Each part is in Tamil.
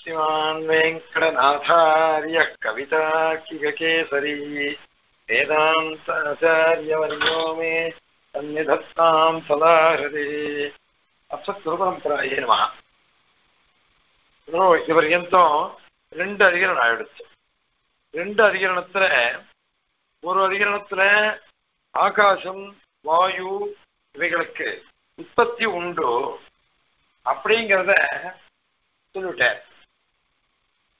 श्रीमान् वेङ्कटनाथार्यः कवितार्किककेसरी वेदान्ताचार्यवर्यो मे सन्निधत्तां सदा हृदि அஸ்வத்குருபரம்பராயே நம இது பர்யந்தம் ரெண்டு அதிகரணம் ஆயிடுச்சு ரெண்டு அதிகரணத்துல ஒரு அதிகரணத்துல ஆகாசம் வாயு இவைகளுக்கு உற்பத்தி உண்டு அப்படிங்கிறத சொல்லிவிட்டார்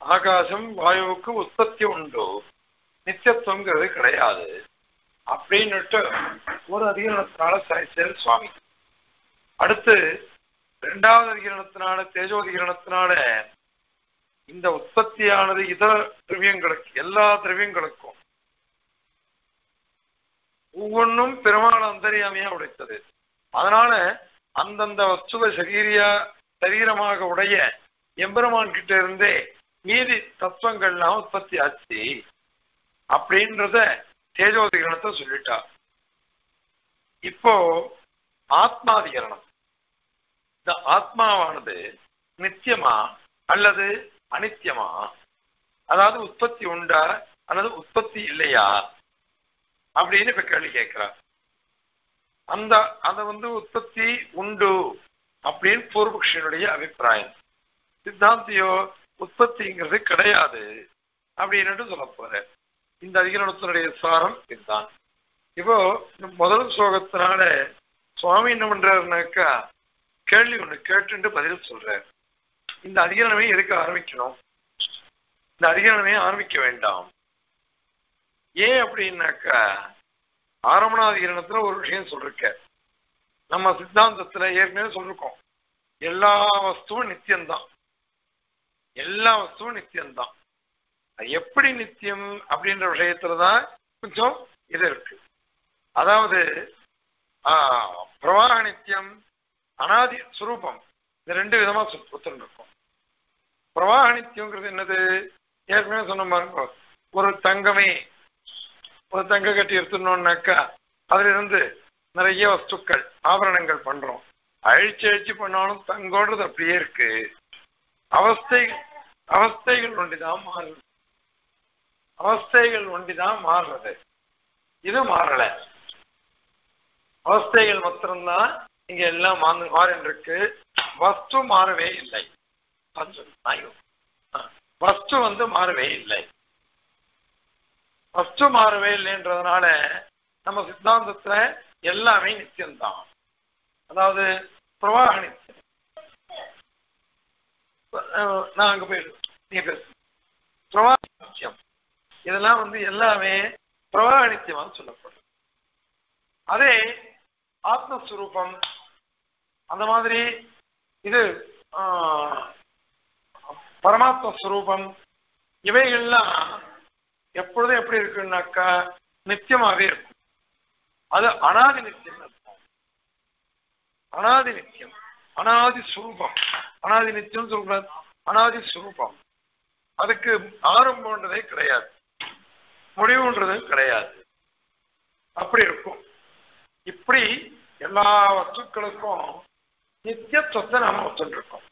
ஆகாசம் வாயுவுக்கு உற்பத்தி உண்டு. நித்தியத்துவங்கிறது கிடையாது. அப்படின்னுட்டு ஒரு அதிகரணத்தினால சாய்ச்சல் சுவாமி. அடுத்து இரண்டாவது அதிகரணத்தினால தேஜோதிகரணத்தினால இந்த உற்பத்தியானது இதர திரவியங்களுக்கு எல்லா திரவியங்களுக்கும் ஒவ்வொன்றும் பெருமாள் அந்தரியாமையா உடைத்தது. அதனால அந்தந்த வஸ்துவ சரீரியா சரீரமாக உடைய எம்பெருமான் கிட்ட இருந்தே மீதி தத்துவங்கள்லாம் உற்பத்தி ஆச்சு அப்படின்றத தேஜோதிகரணத்தை சொல்லிட்டா. இப்போ ஆத்மாதிகரணம். இந்த ஆத்மாவானது நித்தியமா அல்லது அனித்தியமா? அதாவது உற்பத்தி உண்டா அல்லது உற்பத்தி இல்லையா? அப்படின்னு இப்ப கேள்வி கேட்கிறார் அந்த அதை வந்து உற்பத்தி உண்டு அப்படின்னு பூர்வபக்ஷனுடைய அபிப்பிராயம். சித்தாந்தியோ உற்பத்திங்கிறது கிடையாது. அப்படின்னு சொல்ல போறேன் இந்த அதிகரணத்தினுடைய சாரம் இதுதான். இப்போ முதல் சோகத்தினால சுவாமி என்ன பண்றாருனாக்கா கேள்வி ஒண்ணு கேட்டுட்டு பதில் சொல்றாரு. இந்த அதிகரணமே எதுக்கு ஆரம்பிக்கணும்? இந்த அதிகரணமே ஆரம்பிக்க வேண்டாம். ஏன் அப்படின்னாக்கா ஆரம்பணாதிகரணத்துல ஒரு விஷயம் சொல்லிருக்க நம்ம சித்தாந்தத்துல ஏற்கனவே சொல்லிருக்கோம். எல்லா வஸ்துவும் நித்தியம்தான். எல்லா வஸ்துவும் நித்தியம்தான். அது எப்படி நித்தியம் அப்படின்ற விஷயத்துலதான் கொஞ்சம் இது இருக்கு. அதாவது பிரவாக நித்தியம் அனாதி சுரூபம் இந்த ரெண்டு விதமா இருக்கும். பிரவாக நித்தியங்கிறது என்னது? ஏற்கனவே சொன்ன மாதிரி ஒரு தங்கமே ஒரு தங்க கட்டி எடுத்துனோம்னாக்கா அதுல இருந்து நிறைய வஸ்துக்கள் ஆபரணங்கள் பண்றோம். அழிச்சு அழிச்சு பண்ணாலும் தங்கோன்றது அப்படியே இருக்கு. அவஸ்தை அவஸ்தைகள் ஒண்டிதான் மாறுது அவஸ்தைகள் ஒண்டிதான் மாறுறது இது மாறல. அவஸ்தைகள் மாத்திரம்தான் இங்க எல்லாம் மாறு இருக்கு வஸ்து மாறவே இல்லை. வஸ்து வந்து மாறவே இல்லை. வஸ்து மாறவே இல்லைன்றதுனால நம்ம சித்தாந்தத்துல எல்லாமே நித்தியம்தான். அதாவது பிரவாக நித்தியம். நான் அங்க போயிடு. நீ பேசு இதெல்லாம் வந்து எல்லாமே பிரவாணித்தியமாக சொல்லப்படும். அதே ஆத்மஸ்வரூபம். அந்த மாதிரி இது பரமாத்ம ஸ்வரூபம் இவைகள்லாம் எப்பொழுதும் எப்படி இருக்குன்னாக்கா நித்தியமாகவே இருக்கும். அது அனாதி நித்தியம் அனாதி நித்தியம் அனாதி சுரூபம் அனாதி நித்தியம் சொல்றாரு அனாதி சுரூபம் அதுக்கு ஆரம்பம்ன்றதே கிடையாது. முடிவுன்றதும் கிடையாது. அப்படி இருக்கும். இப்படி எல்லா வஸ்துக்களுக்கும் நித்தியத்துவத்தை நாம ஒத்துருக்கோம்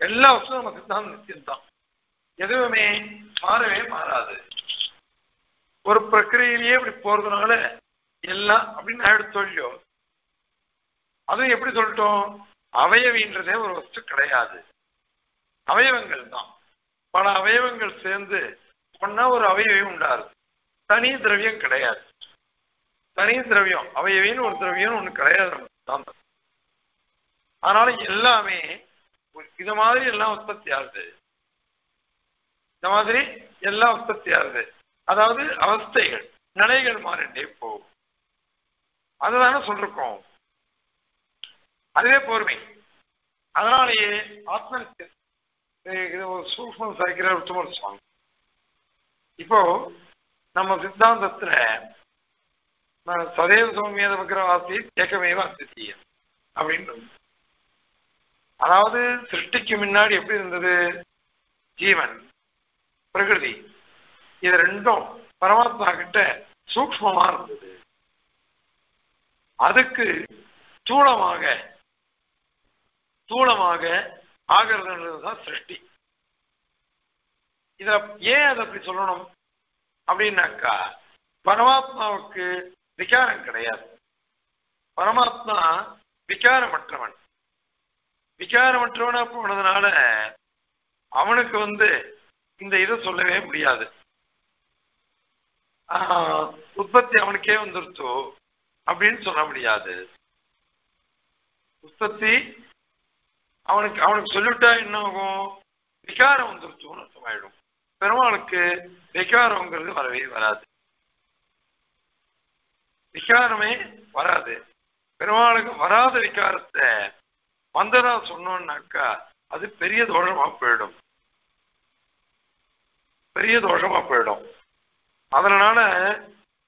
எல்லா வஸ்துவும் நம்ம தான் நித்தியம்தான். எதுவுமே மாறவே மாறாது. ஒரு பிரக்கிரியிலேயே இப்படி போறதுனால எல்லாம் அப்படின்னு நான் சொல்லியோ அதுவும் எப்படி சொல்லிட்டோம்? அவயவின்றதே ஒரு வஸ்து கிடையாது. அவயவங்கள் தான் பல அவயவங்கள் சேர்ந்து ஒன்னா ஒரு அவயவி உண்டாரு தனி திரவியம் கிடையாது. தனி திரவியம் அவையவின்னு ஒரு திரவியம் ஒண்ணு கிடையாது அதனால எல்லாமே இது மாதிரி எல்லாம் உற்பத்தி ஆகுது. இந்த மாதிரி எல்லாம் உற்பத்தி ஆகுது. அதாவது அவஸ்தைகள் நிலைகள் மாறிண்டே போகும். அதுதானே சொல்றோம். அதுவே பொறுமை. அதனாலேயே ஆத்ம இது ஒரு சூக்மம் சாய்க்கிற உத்தமர் சுவாமி. இப்போ நம்ம சித்தாந்தத்துல சதேவ சௌமியத விக்கிரவாசி ஏக்கமேவ அத்திசியம் அப்படின்றது அதாவது சிருஷ்டிக்கு முன்னாடி எப்படி இருந்தது? ஜீவன் பிரகிருதி இது ரெண்டும் பரமாத்மா கிட்ட சூக்மமா இருந்தது. அதுக்கு தூளமாக தூளமாக ஆகிறதுன்றதுதான் சிருஷ்டி. இத ஏன் அதை அப்படி சொல்லணும்? அப்படின்னாக்கா பரமாத்மாவுக்கு விகாரம் கிடையாது. பரமாத்மா விகாரமற்றவன். விகாரமற்றவனா போனதுனால அவனுக்கு வந்து இந்த இதை சொல்லவே முடியாது. ஆஹ், உற்பத்தி அவனுக்கே வந்துருச்சோ அப்படின்னு சொல்ல முடியாது. உற்பத்தி அவனுக்கு அவனுக்கு சொல்லிவிட்டா என்ன ஆகும் விகாரம் வந்துருச்சோன்னு அர்த்தமாயிடும் பெருமாளுக்கு விகாரங்கிறது வரவே வராது. விகாரமே வராது. பெருமாளுக்கு வராத விகாரத்தை வந்ததா சொன்னோம்னாக்கா அது பெரிய தோஷமா போயிடும். பெரிய தோஷமா போயிடும். அதனால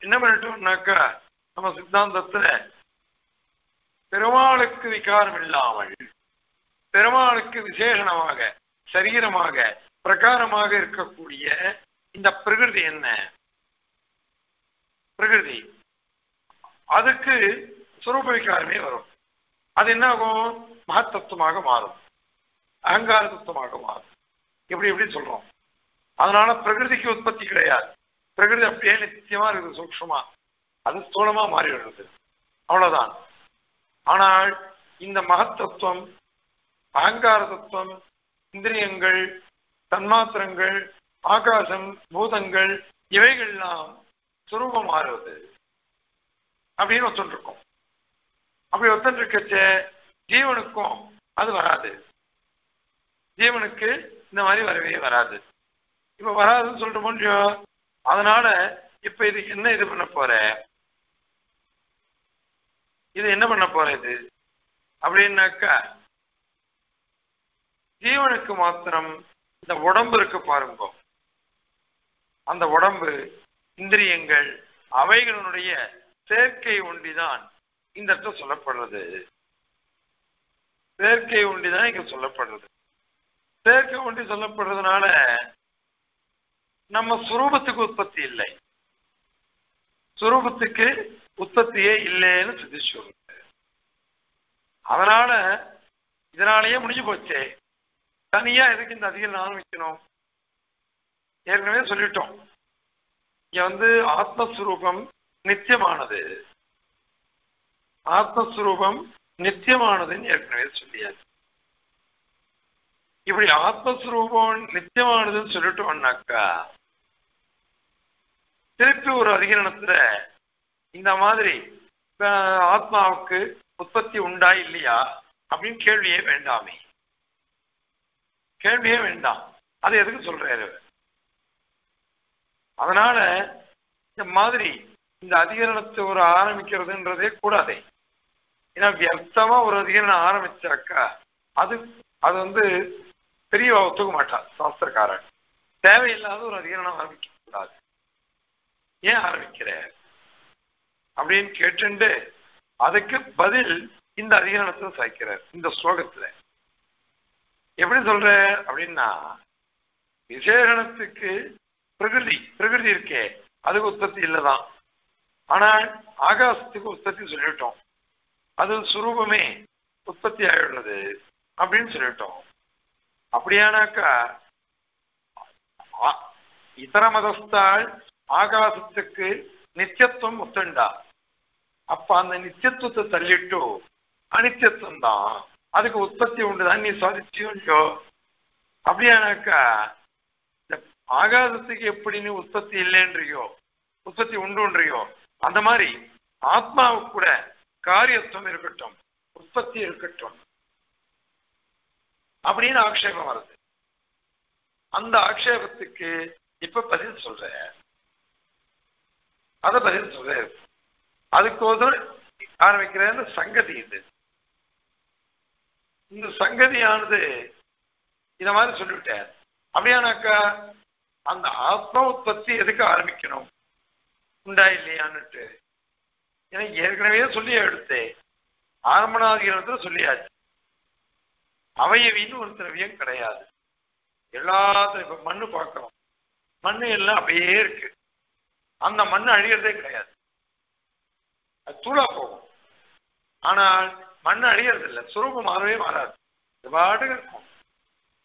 என்ன பண்ணிட்டோம்னாக்கா நம்ம சித்தாந்தத்துல பெருமாளுக்கு விகாரம் இல்லாமல் பெருமாளுக்கு விசேஷணமாக சரீரமாக பிரகாரமாக இருக்கக்கூடிய இந்த பிரகிருதி என்ன? பிரகிருதி. அதுக்கு சுரூபவிகாரமே வரும். அது என்ன ஆகும் மகத்தத்துவமாக மாறும். அகங்கார தத்துவமாக மாறும். இப்படி இப்படி சொல்றோம்? அதனால பிரகிருதிக்கு உற்பத்தி கிடையாது. பிரகிருதி அப்படியே நித்தியமா இருக்குது சூக்ஷமா அது ஸ்தூலமா மாறி வருது அவ்வளவுதான். ஆனால் இந்த மகத்தத்துவம் அகங்கார தத்துவம் இந்திரியங்கள் தன்மாத்திரங்கள் ஆகாசம் பூதங்கள் இவைகள்லாம் சுரூபம் மாறுவது அப்படின்னு ஒத்துருக்கோம் அப்படி ஒத்துருக்கச்ச ஜீவனுக்கும் அது வராது. ஜீவனுக்கு இந்த மாதிரி வரவே வராது. இப்ப வராதுன்னு சொல்லிட்டு முடியும் அதனால இப்ப இது என்ன இது பண்ண போற? இது என்ன பண்ண போற இது? அப்படின்னாக்கா ஜீவனுக்கு மாத்திரம் இந்த உடம்பு இருக்கு பாருங்க. அந்த உடம்பு இந்திரியங்கள் அவைகளினுடைய சேர்க்கை ஒண்டிதான் இந்த இடத்துல சொல்லப்படுறது. சேர்க்கை ஒண்டிதான் இங்க சொல்லப்படுறது. சேர்க்கை ஒண்டி சொல்லப்படுறதுனால நம்ம சுரூபத்துக்கு உற்பத்தி இல்லை. சுரூபத்துக்கு உற்பத்தியே இல்லைன்னு சொல்லி அதனால இதனாலேயே முடிஞ்சு போச்சே. தனியா எதுக்கு இந்த அதிகம் ஆரம்பிக்கணும் ஏற்கனவே சொல்லிட்டோம். இங்க வந்து ஆத்மஸ்வரூபம் நித்தியமானது. ஆத்மஸ்வரூபம் நித்தியமானதுன்னு ஏற்கனவே சொல்லியாச்சு. இப்படி ஆத்மஸ்வரூபம் நித்தியமானதுன்னு சொல்லிட்டோம்னாக்கா திருப்பி ஒரு அதிகரணத்துல இந்த மாதிரி ஆத்மாவுக்கு உற்பத்தி உண்டா இல்லையா அப்படின்னு கேள்வியே வேண்டாமே. கேள்வியே வேண்டாம். அது எதுக்கு சொல்றாரு? அதனால இந்த மாதிரி இந்த அதிகரணத்தை ஒரு ஆரம்பிக்கிறதுன்றதே கூடாதே. ஏன்னா வியர்த்தமா ஒரு அதிகரணம் ஆரம்பிச்சாக்கா அது அது வந்து பெரிய ஒத்துக்க மாட்டான் சாஸ்திரக்காரன். தேவையில்லாத ஒரு அதிகரணம் ஆரம்பிக்க கூடாது ஏன் ஆரம்பிக்கிற? அப்படின்னு கேட்டுண்டு அதுக்கு பதில் இந்த அதிகரணத்துல சாய்க்கிறார் இந்த ஸ்லோகத்துல. எப்படி சொல்ற? அப்படின்னா விசேஷணத்துக்கு பிரகிருதி பிரகிருதி இருக்கே. அதுக்கு உற்பத்தி இல்லதான். ஆனால் ஆகாசத்துக்கு உற்பத்தி சொல்லிட்டோம். அது சுரூபமே உற்பத்தி ஆகிடுறது அப்படின்னு சொல்லிட்டோம். அப்படியானாக்கா ஆ- இதர மதஸ்தால் ஆகாசத்துக்கு நித்தியத்துவம் ஒத்துண்டா? அப்ப அந்த நித்தியத்துவத்தை தள்ளிட்டு அனித்தியத்துவம் தான் அதுக்கு உற்பத்தி உண்டுதான் நீ சாதிச்சியோ இல்லையோ அப்படியானாக்கா இந்த ஆகாசத்துக்கு எப்படி நீ உற்பத்தி இல்லைன்றியோ உற்பத்தி உண்டுன்றியோ அந்த மாதிரி ஆத்மாவுக்கு கூட காரியத்துவம் இருக்கட்டும் உற்பத்தி இருக்கட்டும். அப்படின்னு ஆக்ஷேபம் வருது. அந்த ஆக்ஷேபத்துக்கு இப்ப பதில் சொல்ற அத பதில் சொல்ற அதுக்கோசரம் ஆரம்பிக்கிற சங்கதி இது. இந்த சங்கதியானது இத மாதிரி சொல்லிவிட்டார். அப்படியானாக்கா அந்த ஆத்ம உற்பத்தி எதுக்கு ஆரம்பிக்கணும்? உண்டா இல்லையான்னுட்டு. எனக்கு ஏற்கனவே சொல்லி எடுத்தேன். ஆரம்பநாதிகரத்துல சொல்லியாச்சு. அவயவின்னு ஒரு திரவியம் கிடையாது. எல்லாத்தையும் இப்ப மண்ணு பார்க்குறோம். மண்ணு எல்லாம் அப்படியே இருக்கு. அந்த மண்ணு அழியறதே கிடையாது. அது தூளா போகும். ஆனால் மண் அழியறது இல்லை சுரூபம் மாறவே மாறாது. இது பாட்டுக்கு இருக்கும்.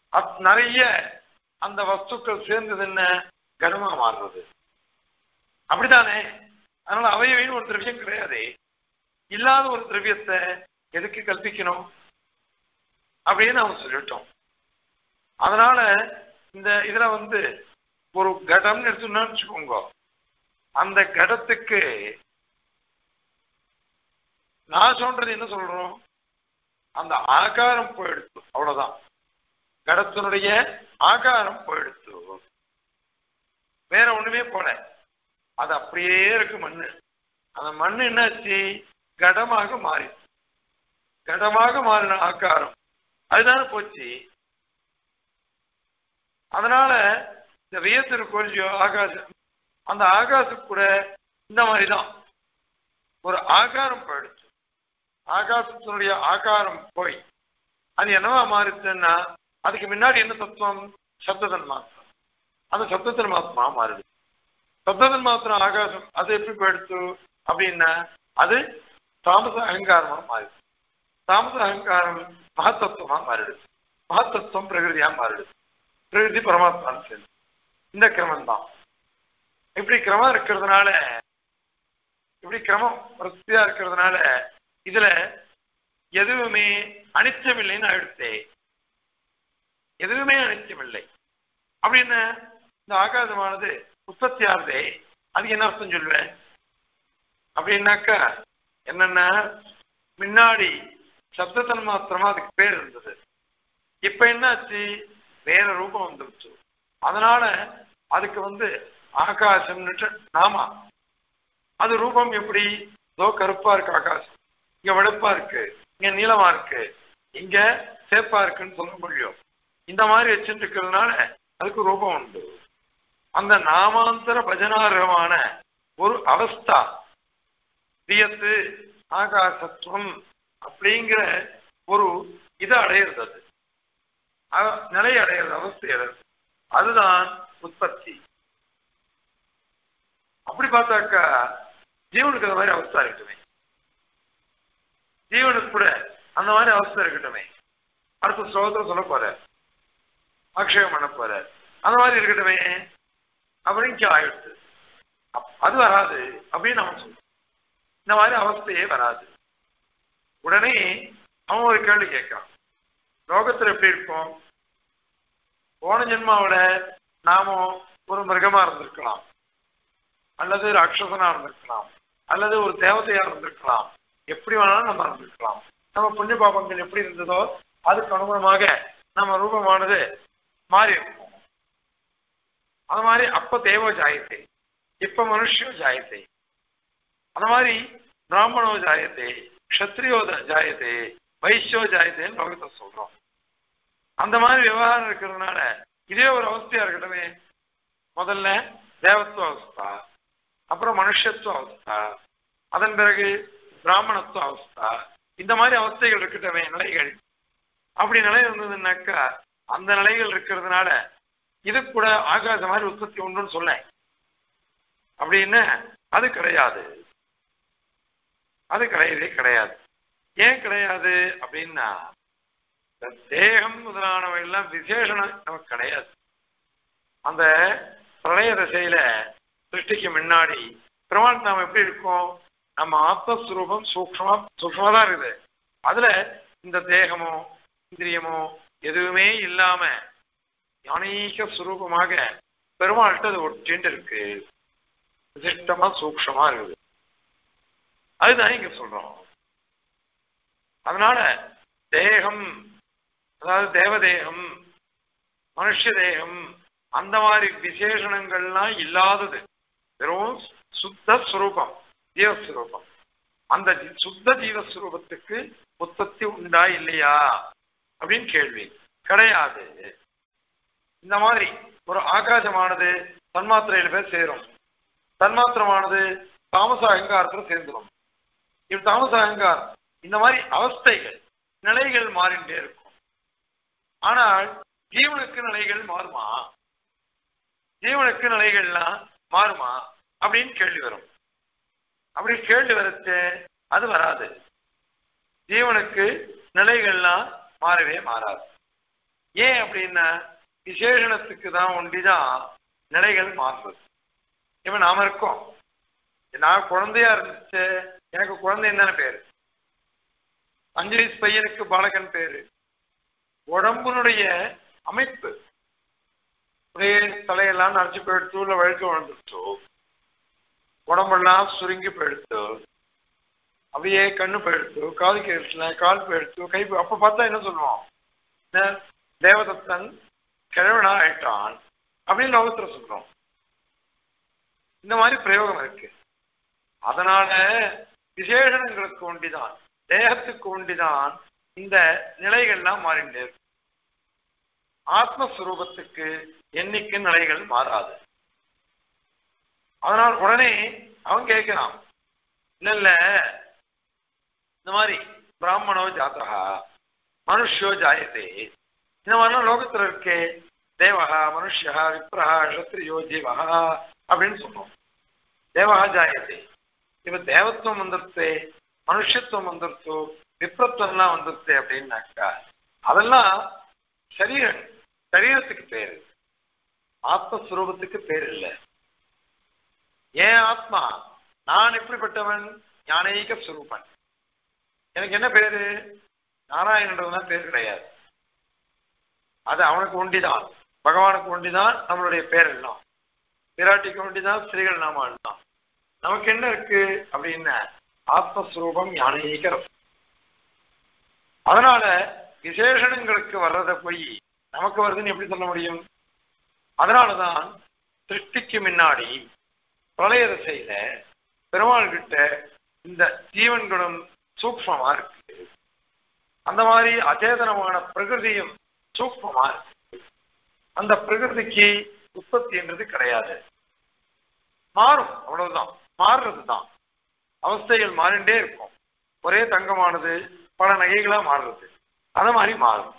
அத் நிறைய அந்த வஸ்துக்கள் சேர்ந்தது என்ன? கனமா மாறுறது. அப்படித்தானே? அதனால அவையவைன்னு ஒரு திரவியம் கிடையாது. இல்லாத ஒரு திரவியத்தை எதுக்கு கல்பிக்கணும் அப்படின்னு அவங்க சொல்லிட்டோம். அதனால இந்த இதுல வந்து ஒரு கடம்னு எடுத்துன்னு வச்சுக்கோங்க. அந்த கடத்துக்கு நாசம்ன்றது என்ன சொல்றோம்? அந்த ஆகாரம் போயிடுத்து. அவ்வளவுதான். கடத்தினுடைய ஆகாரம் போயிடுத்து. வேற ஒண்ணுமே போல. அது அப்படியே இருக்கு மண்ணு. அந்த மண்ணு என்னாச்சு? கடமாக மாறி. கடமாக மாறின ஆக்காரம் அதுதானே போச்சு. அதனால இந்த வியத்திருக்கோல்லையோ ஆகாசம் அந்த ஆகாசம் கூட இந்த மாதிரிதான். ஒரு ஆகாரம் போயிடுச்சு ஆகாசத்தினுடைய ஆகாரம் போய் அது என்னவா மாறுச்சுன்னா அதுக்கு முன்னாடி என்ன தத்துவம்? சப்ததன் மாத்திரம். அந்த சப்தத்தன் மாத்திரமா மாறுது. சப்ததன் மாத்திரம் ஆகாசம் அது எப்படி போயிடுச்சு அப்படின்னா அது தாமச அகங்காரமா மாறிடுது தாமச அகங்காரம் மகத்தத்துவமா மாறிடுச்சு. மகத்தத்துவம் பிரகிருதியா மாறிடுச்சு. பிரகிருதி பரமாத்மான்னு சேர்ந்து. இந்த கிரமம் தான் இப்படி கிரமம் இருக்கிறதுனால இப்படி கிரமம் வரிசையா இருக்கிறதுனால இதுல எதுவுமே அனிச்சமில்லைன்னு எடுத்தேன் எதுவுமே அனிச்சமில்லை. அப்படின்னு இந்த ஆகாசமானது உற்பத்தி ஆகுதே அதுக்கு என்ன அர்த்தம் சொல்லுவேன் அப்படின்னாக்கா என்னன்னா முன்னாடி சப்தத்தன் மாத்திரமா அதுக்கு பேர் இருந்தது. இப்ப என்னாச்சு? வேற ரூபம் வந்துருச்சு. அதனால அதுக்கு வந்து ஆகாசம்னுட்டு நாமா. அது ரூபம் எப்படி? ஏதோ கருப்பா இருக்கு ஆகாசம். இங்க வெளுப்பா இருக்கு இங்க நீளமா இருக்கு இங்க சேப்பா இருக்குன்னு சொல்ல முடியும் இந்த மாதிரி வச்சுட்டு இருக்கிறதுனால அதுக்கு ரூபம் உண்டு. அந்த நாமாந்தர பஜனார்கமான ஒரு அவஸ்தா தியத்து ஆகாசத்துவம் அப்படிங்கிற ஒரு இதை அடையிறது அது. அ- நிலை அடையிறது அவஸ்தை அதுதான் உற்பத்தி. அப்படி பார்த்தாக்கா ஜீவனுக்கு அந்த மாதிரி அவஸ்தா இருக்குமே. ஜீவனுக்கு கூட அந்த மாதிரி அவஸ்தை இருக்கட்டுமே. அடுத்த ஸ்லோகத்தில் சொல்ல போற. அக்ஷயம் பண்ண போற. அந்த மாதிரி இருக்கட்டுமே. அப்படின்னு இங்க ஆயிடுது அப்- அது வராது அப்படின்னு அவன் சொல்றான். இந்த மாதிரி அவஸ்தையே வராது. உடனே அவன் ஒரு கேள்வி கேட்கிறான். லோகத்துல எப்படி இருக்கும் போன ஜென்மாவோட நாமும் ஒரு மிருகமா இருந்திருக்கலாம். அல்லது ஒரு அக்ஷசனா இருந்திருக்கலாம். அல்லது ஒரு தேவதையா இருந்திருக்கலாம். எப்படி வேணாலும் நம்ம இருந்திருக்கலாம் நம்ம புண்ணிய பாபங்கள் எப்படி இருந்ததோ அதுக்கு அனுகுணமாக நம்ம ரூபமானது மாறி இருக்கும். அது மாதிரி அப்ப தேவ ஜாயத்தை இப்ப மனுஷோ ஜாயத்தை. அந்த மாதிரி பிராமணோ ஜாயத்தை க்ஷத்ரியோ ஜாயத்தை வைசியோ ஜாயத்தைன்னு லோகத்தை சொல்றோம். அந்த மாதிரி விவகாரம் இருக்கிறதுனால இதே ஒரு அவஸ்தையா இருக்கட்டுமே. முதல்ல தேவத்துவ அவஸ்தா அப்புறம் மனுஷத்துவ அவஸ்தா. அதன் பிறகு பிராமணத்துவ அவஸ்தா. இந்த மாதிரி அவஸ்தைகள் இருக்கட்டவே நிலைகள். அப்படி நிலை இருந்ததுன்னாக்கா அந்த நிலைகள் இருக்கிறதுனால இது கூட ஆகாச மாதிரி உற்பத்தி உண்டுன்னு சொன்னேன். அப்படின்னு அது கிடையாது. அது கிடையவே கிடையாது. ஏன் கிடையாது அப்படின்னா இந்த தேகம் முதலானவை எல்லாம் விசேஷனம் நமக்கு கிடையாது. அந்த பிரளய திசையில சிருஷ்டிக்கு முன்னாடி பிரமாணம் நாம் எப்படி இருக்கோம்? நம்ம ஆத்மஸ்வரூபம் சூக்ஷமா சூக்மா தான் இருக்குது. அதுல இந்த தேகமோ இந்திரியமோ எதுவுமே இல்லாம அநேக சுரூபமாக பெருமாள்கிட்ட அது ஒட்டின்னு இருக்கு. விசிஷ்டமா சூக்ஷமா இருக்குது. அதுதான் இங்க சொல்றோம். அதனால தேகம் அதாவது தேவதேகம் மனுஷ தேகம் அந்த மாதிரி விசேஷணங்கள்லாம் இல்லாதது. வெறும் சுத்த சுரூபம். ஜீவஸ்வரூபம் அந்த சுத்த ஜீவஸ்வரூபத்துக்கு உற்பத்தி உண்டா இல்லையா? அப்படின்னு கேள்வி. கிடையாது. இந்த மாதிரி ஒரு ஆகாசமானது தன்மாத்திரையில போய் சேரும். தன்மாத்திரமானது தாமச அகங்காரத்துல சேர்ந்துடும் இப்ப தாமச அகங்காரம் இந்த மாதிரி அவஸ்தைகள் நிலைகள் மாறிண்டே இருக்கும். ஆனால் ஜீவனுக்கு நிலைகள் மாறுமா? ஜீவனுக்கு நிலைகள்லாம் மாறுமா? அப்படின்னு கேள்வி வரும். அப்படி கேள்வி வரச்சு அது வராது. ஜீவனுக்கு நிலைகள்லாம் மாறவே மாறாது. ஏன் அப்படின்னா விசேஷணத்துக்கு தான் ஒண்டிதான் நிலைகள் மாறுறது. இவன் நாம இருக்கோம். நான் குழந்தையா இருந்துச்சு எனக்கு குழந்தைன்னு தானே பேரு. அஞ்சு வயசு பையனுக்கு பாலகன் பேரு. உடம்புனுடைய அமைப்பு. அப்படியே தலையெல்லாம் நரைச்சு போயிடுத்து இல்ல வழுக்க விழுந்துருச்சோ. உடம்பெல்லாம் சுருங்கி போயிடுத்து அப்படியே கண்ணு போயிடுத்து காது கேட்டுல கால் போயிடுத்து கை அப்போ அப்ப பார்த்தா என்ன சொல்லுவோம் தேவதத்தன் கிழவனா ஆயிட்டான் அப்படின்னு லோகத்துல சொல்றோம். இந்த மாதிரி பிரயோகம் இருக்கு. அதனால விசேஷணங்களுக்கு ஒண்டிதான் தேகத்துக்கு ஒண்டிதான் இந்த நிலைகள்லாம் மாறிண்டே இருக்கு. ஆத்மஸ்வரூபத்துக்கு எண்ணிக்கை நிலைகள் மாறாது. அதனால் உடனே அவன் கேட்கிறான் இல்ல இல்ல. இந்த மாதிரி பிராமணோ ஜாத்தகா மனுஷோ ஜாயத்தே இந்த மாதிரிலாம் லோகத்துல இருக்கே. தேவகா மனுஷா விப்ரஹா க்ஷத்ரியோ ஜீவகா அப்படின்னு சொன்னோம். தேவகா ஜாயத்தே இப்ப தேவத்துவம் வந்துருத்து மனுஷத்துவம் வந்துருத்து விப்ரத்துவம்லாம் வந்துருத்து அப்படின்னாக்கா அதெல்லாம் சரீரம் சரீரத்துக்கு பேரு. ஆத்மஸ்வரூபத்துக்கு பேர் இல்லை. ஏன் ஆத்மா நான் எப்படிப்பட்டவன் ஞானேக சுரூபன். எனக்கு என்ன பேரு? நாராயணன்றதுதான் பேர் கிடையாது. அது அவனுக்கு ஒண்டிதான் பகவானுக்கு ஒண்டிதான் நம்மளுடைய பேர் எல்லாம் பிராட்டிக்கு ஒண்டிதான் ஸ்ரீகள் நாம எல்லாம் நமக்கு என்ன இருக்கு அப்படின்னா ஆத்மஸ்வரூபம் ஞானீகரம். அதனால விசேஷணங்களுக்கு வர்றத போய் நமக்கு வருதுன்னு எப்படி சொல்ல முடியும்? அதனாலதான் சிருஷ்டிக்கு முன்னாடி பிரளய திசையில பெருமாள் கிட்ட இந்த ஜீவன்களும் சூக்மமா இருக்கு. அந்த மாதிரி அச்சேதனமான பிரகிருதியும் சூக்மமா இருக்கு. அந்த பிரகிருதிக்கு உற்பத்தின்றது கிடையாது. மாறும் அவ்வளவுதான். மாறுறது தான் அவஸ்தைகள் மாறிண்டே இருக்கும். ஒரே தங்கமானது பல நகைகளா மாறுறது. அந்த மாதிரி மாறும்.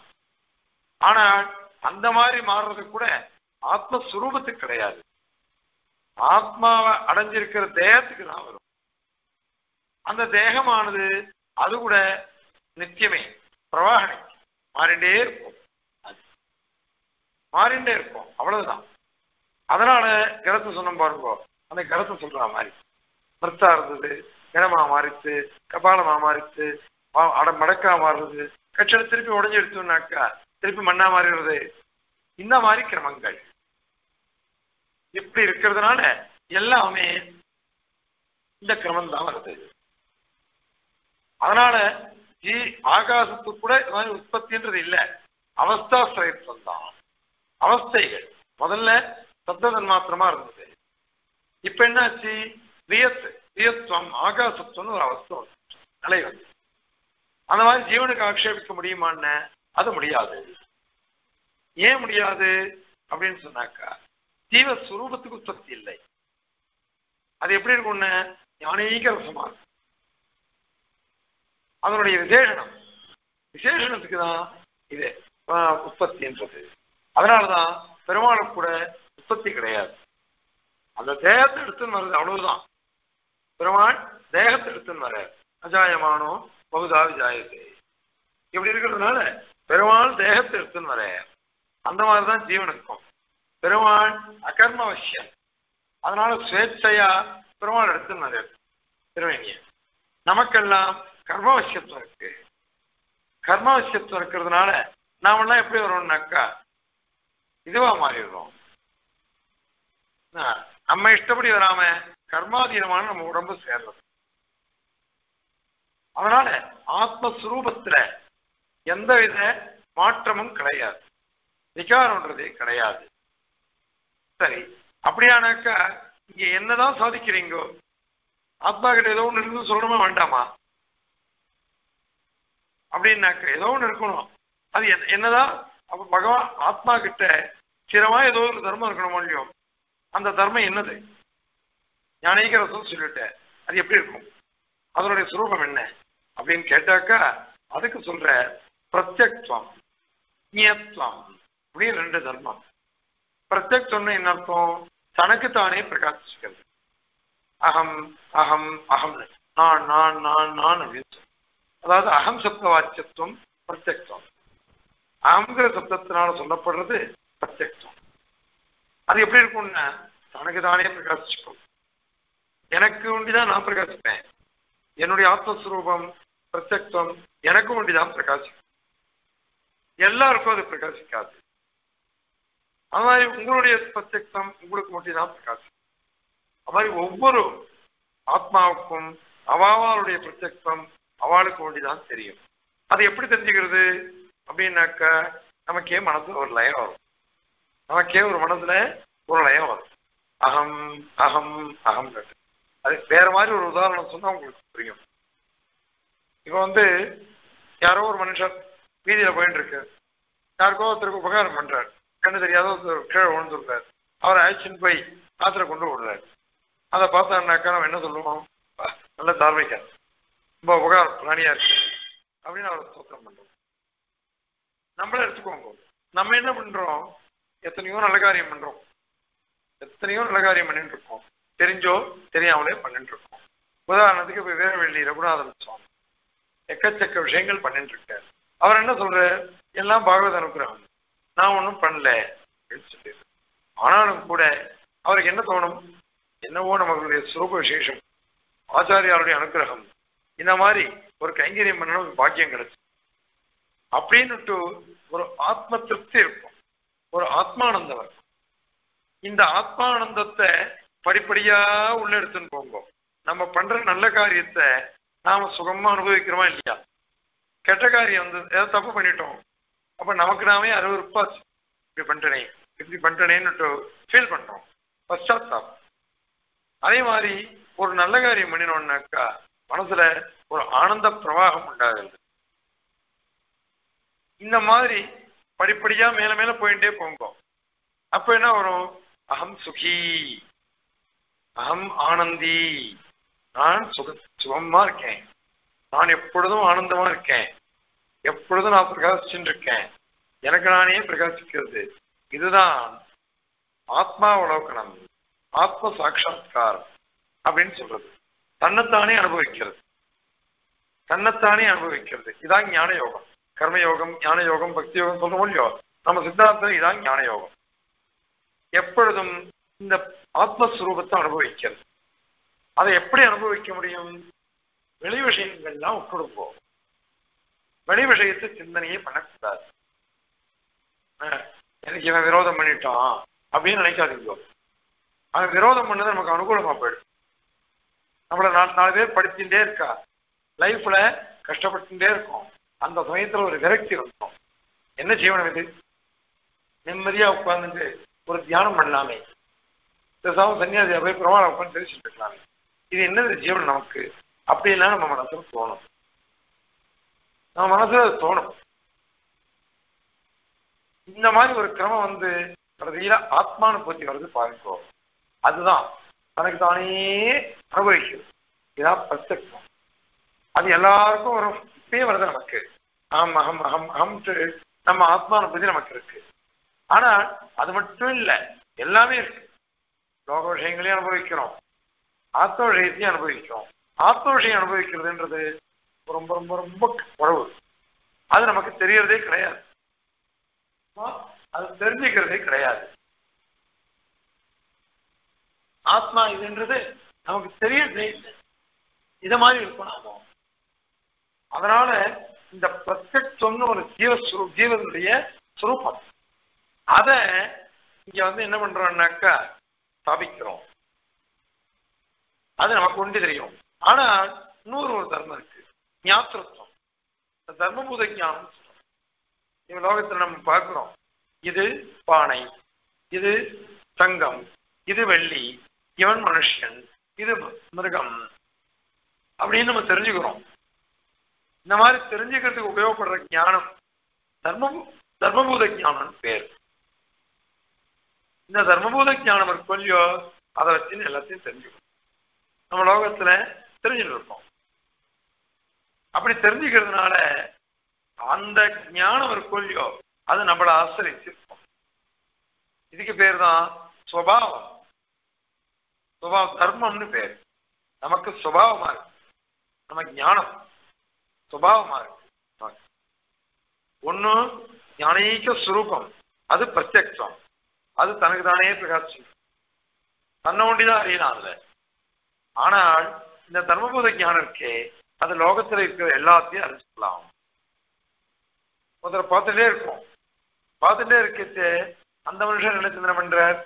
ஆனால் அந்த மாதிரி மாறுறது கூட ஆத்மஸ்வரூபத்துக்கு கிடையாது. ஆத்மாவை அடைஞ்சிருக்கிற தேகத்துக்கு தான் வரும். அந்த தேகமானது அது கூட நித்தியமே பிரவாகனை மாறிண்டே இருக்கும் மாறிண்டே இருக்கும் அவ்வளவுதான். அதனால கிரத்தை சொன்ன பாருங்க அந்த கிரத்தை சொல்ற மாதிரி. மிருத்தா இருந்தது இனமா மாறித்து கபாலமா மாறித்து அட மடக்கா மாறுறது கட்சியில திருப்பி உடஞ்சி எடுத்தோம்னாக்கா திருப்பி மண்ணா மாறிடுறது. இந்த மாதிரி கிரமங்கள். இப்படி இருக்கிறதுனால எல்லாமே இந்த கிரமம் தான் வருது. அதனால ஜீ ஆகாசத்துக்கு கூட இது மாதிரி உற்பத்தின்றது இல்லை. அவஸ்தா சிரயத்துவம் தான். அவஸ்தைகள். முதல்ல சப்ததன் மாத்திரமா இருந்தது. இப்ப என்னாச்சு வியத் வியத்துவம் ஆகாசத்துவம்னு ஒரு அவஸ்தை நிலை வந்து. அந்த மாதிரி ஜீவனுக்கு ஆக்ஷேபிக்க முடியுமான்னு? அது முடியாது. ஏன் முடியாது? அப்படின்னு சொன்னாக்கா ஜீவஸ்வரூபத்துக்கு உற்பத்தி இல்லை. அது எப்படி இருக்கும்னு ஞானீக ரசமா இருக்கும் அதனுடைய விசேஷனம். விசேஷனத்துக்கு தான் இது ஆஹ், உற்பத்தின்றது அதனாலதான் பெருமாளுக்கு கூட உற்பத்தி கிடையாது. அந்த தேகத்தை எடுத்துன்னு வருது அவ்வளவுதான். பெருமாள் தேகத்தை எடுத்துன்னு வர அஜாயமானோ பகுதா விஜாயத்தை இப்படி இருக்கிறதுனால பெருமாள் தேகத்தை எடுத்துன்னு வர அந்த மாதிரிதான் ஜீவனுக்கும். பெருமாள் அகர்மவசியம் அதனால சுவேட்சையா பெருமாள் எடுத்துன்னு வர திருவேணிய நமக்கெல்லாம் கர்மவசியத்துவம் இருக்கு. கர்மவசியத்துவம் இருக்கிறதுனால நாமெல்லாம் எப்படி வரோம்னாக்கா இதுவா மாறிடுறோம். ஆஹ், நம்ம இஷ்டப்படி வராம கர்மாதீனமான நம்ம உடம்பு சேர்றது. அதனால ஆத்மஸ்வரூபத்துல எந்தவித மாற்றமும் கிடையாது. விகாரம்ன்றதே கிடையாது. சரி. அப்படியானாக்கா இங்க என்னதான் சாதிக்கிறீங்கோ? ஆத்மா கிட்ட ஏதோ ஒன்று இருந்து சொல்லணுமா வேண்டாமா? அப்படின்னாக்க ஏதோ ஒன்று இருக்கணும். அது என்னதான் அப்ப பகவான் ஆத்மா கிட்ட சிரமா ஏதோ ஒரு தர்மம் இருக்கணும் இல்லையோ அந்த தர்மம் என்னது? ஞானீக ரசம் சொல்லிட்டேன் அது எப்படி இருக்கும்? அதனுடைய சுரூபம் என்ன? அப்படின்னு கேட்டாக்கா அதுக்கு சொல்ற பிரத்யக்துவம் நியத்துவம் அப்படின்னு ரெண்டு தர்மம். பிரத்யக்துவம்னு என்ன அர்த்தம்? தனக்கு தானே பிரகாசிக்கிறது அகம் அகம் அகம். நான் நான் நான் நான் அப்படின்னு அதாவது அகம் சப்த வாச்சியத்துவம் பிரத்யக்துவம். அகங்கிற சப்தத்தினால சொல்லப்படுறது பிரத்யக்ஷம் அது எப்படி இருக்கும்னா தனக்கு தானே பிரகாசிச்சுக்கும். எனக்கு ஒண்டிதான் நான் பிரகாசிப்பேன். என்னுடைய ஆத்மஸ்வரூபம் பிரத்யக்ஷம் எனக்கு ஒண்டிதான் பிரகாசிக்கும். எல்லாருக்கும் அது பிரகாசிக்காது. அது மாதிரி உங்களுடைய பிரத்யக்ஷம் உங்களுக்கு மட்டும்தான் பிரகாசம். அது மாதிரி ஒவ்வொரு ஆத்மாவுக்கும் அவாவாளுடைய பிரத்யக்ஷம் அவளுக்கு ஒண்டிதான் தெரியும். அது எப்படி தெரிஞ்சுக்கிறது? அப்படின்னாக்க நமக்கே மனசுல ஒரு லயம் வரும். நமக்கே ஒரு மனசுல ஒரு லயம் வரும். அகம் அகம் அகம் அது வேற மாதிரி ஒரு உதாரணம் சொன்னா உங்களுக்கு புரியும். இப்போ வந்து யாரோ ஒரு மனுஷன் வீதியில போயிட்டு இருக்கு. யாருக்கோ ஒருத்தருக்கு உபகாரம் பண்றாரு. கண்ணு தெரியாத ஒருத்தர் கீழே விழுந்துருக்காரு. அவரை அழைச்சின்னு போய் ஆத்திர கொண்டு விடுறாரு. அதை பார்த்தாருனாக்கா நம்ம என்ன சொல்லுவோம்? நல்ல தார்மிகா ரொம்ப உபகாரம் பிராணியா இருக்கு. அப்படின்னு அவரை ஸ்தோத்திரம் பண்றோம். நம்மள எடுத்துக்கோங்க. நம்ம என்ன பண்றோம்? எத்தனையோ நல்ல காரியம் பண்றோம். எத்தனையோ நல்ல காரியம் பண்ணிட்டு இருக்கோம். தெரிஞ்சோ தெரியாமலே பண்ணிட்டு இருக்கோம். உதாரணத்துக்கு இப்ப வீரவெள்ளி ரகுநாதன் சுவாமி. எக்கச்சக்க விஷயங்கள் பண்ணிட்டு இருக்காரு. அவர் என்ன சொல்றாரு? எல்லாம் பாகவத அனுகிரகம். நான் ஒன்றும் பண்ணல அப்படின்னு சொல்லி ஆனாலும் கூட அவருக்கு என்ன தோணும்? என்னவோ நம்மளுடைய சுரூப விசேஷம். ஆச்சாரியாருடைய அனுகிரகம் இந்த மாதிரி ஒரு கைங்கரியம் பண்ணணும் ஒரு பாக்கியம் கிடைச்சு. அப்படின்னுட்டு ஒரு ஆத்ம திருப்தி இருக்கும். ஒரு ஆத்மானந்தம் இருக்கும் இந்த ஆத்மானந்தத்தை படிப்படியா உள்ள எடுத்துன்னு போங்க. நம்ம பண்ற நல்ல காரியத்தை நாம சுகமா அனுபவிக்கிறோமா இல்லையா? கெட்ட காரியம் வந்து ஏதோ தப்பு பண்ணிட்டோம். அப்ப நமக்கு நாமே அருவருப்பாச்சு இப்படி பண்ணிட்டனே இப்படி பண்ணிட்டனேன்னு ஃபீல் பண்றோம். பశ్చాத்தாபம் அதே மாதிரி ஒரு நல்ல காரியம் பண்ணினோம்னாக்கா மனசுல ஒரு ஆனந்த பிரவாகம் உண்டாகுது. இந்த மாதிரி படிப்படியா மேல மேல போயிட்டே போங்கோ அப்ப என்ன வரும்? அகம் சுகி. அகம் ஆனந்தி. நான் சுக சுகமா இருக்கேன். நான் எப்பொழுதும் ஆனந்தமா இருக்கேன். எப்பொழுதும் நான் பிரகாசிச்சுட்டு இருக்கேன் எனக்கு நானே பிரகாசிக்கிறது. இதுதான் ஆத்மாவலோகனம் ஆத்ம சாட்சா்காரம் அப்படின்னு சொல்றது. தன்னைத்தானே அனுபவிக்கிறது. தன்னைத்தானே அனுபவிக்கிறது. இதான் ஞான யோகம். கர்ம யோகம் ஞான யோகம் பக்தி யோகம் சொல்றோம் இல்லையோ? நம்ம சித்தாந்தம் இதான் ஞான யோகம். எப்பொழுதும் இந்த ஆத்மஸ்வரூபத்தை அனுபவிக்கிறது. அதை எப்படி அனுபவிக்க முடியும்? வெளி விஷயங்கள்லாம் உட்கொடுப்போம் வெளி விஷயத்து சிந்தனையே பண்ணக்கூடாது. எனக்கு இவன் விரோதம் பண்ணிட்டான் அப்படின்னு நினைக்காதீங்களோ அவன் விரோதம் பண்ணது நமக்கு அனுகூலமா போயிடும். நம்மள நாலு நாலு பேர் படிச்சுட்டே இருக்கா. லைஃப்ல கஷ்டப்பட்டுட்டே இருக்கும். அந்த சமயத்துல ஒரு விரக்தி இருக்கும். என்ன ஜீவனம் இது? நிம்மதியா உட்கார்ந்துட்டு ஒரு தியானம் பண்ணலாமே. பேசாம சன்னியாசியா போய் பிரமாணம் உட்காந்து தெரிச்சுட்டு இருக்கலாமே. இது என்னது ஜீவன் நமக்கு? அப்படிலாம் நம்ம மனசுல தோணும். நம்ம மனசுல தோணும். இந்த மாதிரி ஒரு கிரமம் வந்து கடைசியில ஆத்மானுபூத்தி வருது பாருங்கோ. அதுதான். தனக்கு தானே அனுபவிக்கும். இதான் பிரத்யக்ஷம். அது எல்லாருக்கும் வரும். இப்பயே வருது நமக்கு. அகம் அகம் அகம் அகம்ட்டு நம்ம ஆத்மானுபூதி நமக்கு இருக்கு. ஆனா அது மட்டும் இல்லை. எல்லாமே இருக்கு. லோக விஷயங்களையும் அனுபவிக்கிறோம். ஆத்ம விஷயத்தையும் அனுபவிக்கிறோம். ஆத்ம விஷயம் அனுபவிக்கிறதுன்றது ரொம்ப ரொம்ப ரொம்ப குறவு. அது நமக்கு தெரியறதே கிடையாது. அது தெரிஞ்சுக்கிறதே கிடையாது. ஆத்மா இதுன்றது நமக்கு தெரியறதே இல்லை. இத மாதிரி இருக்கும் நாம அதனால இந்த பிரத்யக்ஷம்னு ஒரு ஜீவ ஜீவனுடைய சுரூபம். அத இங்க வந்து என்ன பண்றோம்னாக்கா ஸ்தாபிக்கிறோம். அது நமக்கு ஒன்று தெரியும். ஆனா இன்னொரு ஒரு தர்மம் இருக்கு. ஞாத்திருத்தம் தர்மபூத ஞானம் இந்த லோகத்துல நம்ம பார்க்கிறோம். இது பானை இது தங்கம் இது வெள்ளி இவன் மனுஷன் இது மிருகம் அப்படின்னு நம்ம தெரிஞ்சுக்கிறோம். இந்த மாதிரி தெரிஞ்சுக்கிறதுக்கு உபயோகப்படுற ஞானம் தர்ம தர்மபூத ஞானம் பேர். இந்த தர்மபூத ஞானம் இருக்கு இல்லையோ அதை வச்சு எல்லாத்தையும் தெரிஞ்சுக்கணும் நம்ம லோகத்துல தெரிஞ்சுட்டு இருக்கோம். அப்படி தெரிஞ்சுக்கிறதுனால அந்த ஞானம் இருக்கும் இல்லையோ அது நம்மளை ஆசிரிச்சிருக்கும் இதுக்கு பேர் தான் சுவாவம் சுபாவம் தர்மம்னு பேர். நமக்கு சுபாவமா இருக்கு. நம்ம ஞானம் சுபாவமா இருக்கு. ஒண்ணு ஞானீக சுரூபம். அது பிரத்யக்ஷம் அது தனக்கு தானே பிரகாசி தன்னை ஒண்டிதான் அறியலாம் அதுல. ஆனால் இந்த தர்மபூத ஞானம் இருக்கே அது லோகத்துல இருக்கிற எல்லாத்தையும் அறிஞ்சுக்கலாம். ஒருத்தர் பார்த்துட்டே இருக்கும் பார்த்துட்டே இருக்கிறது அந்த மனுஷன் என்ன சிந்தனை பண்றார்?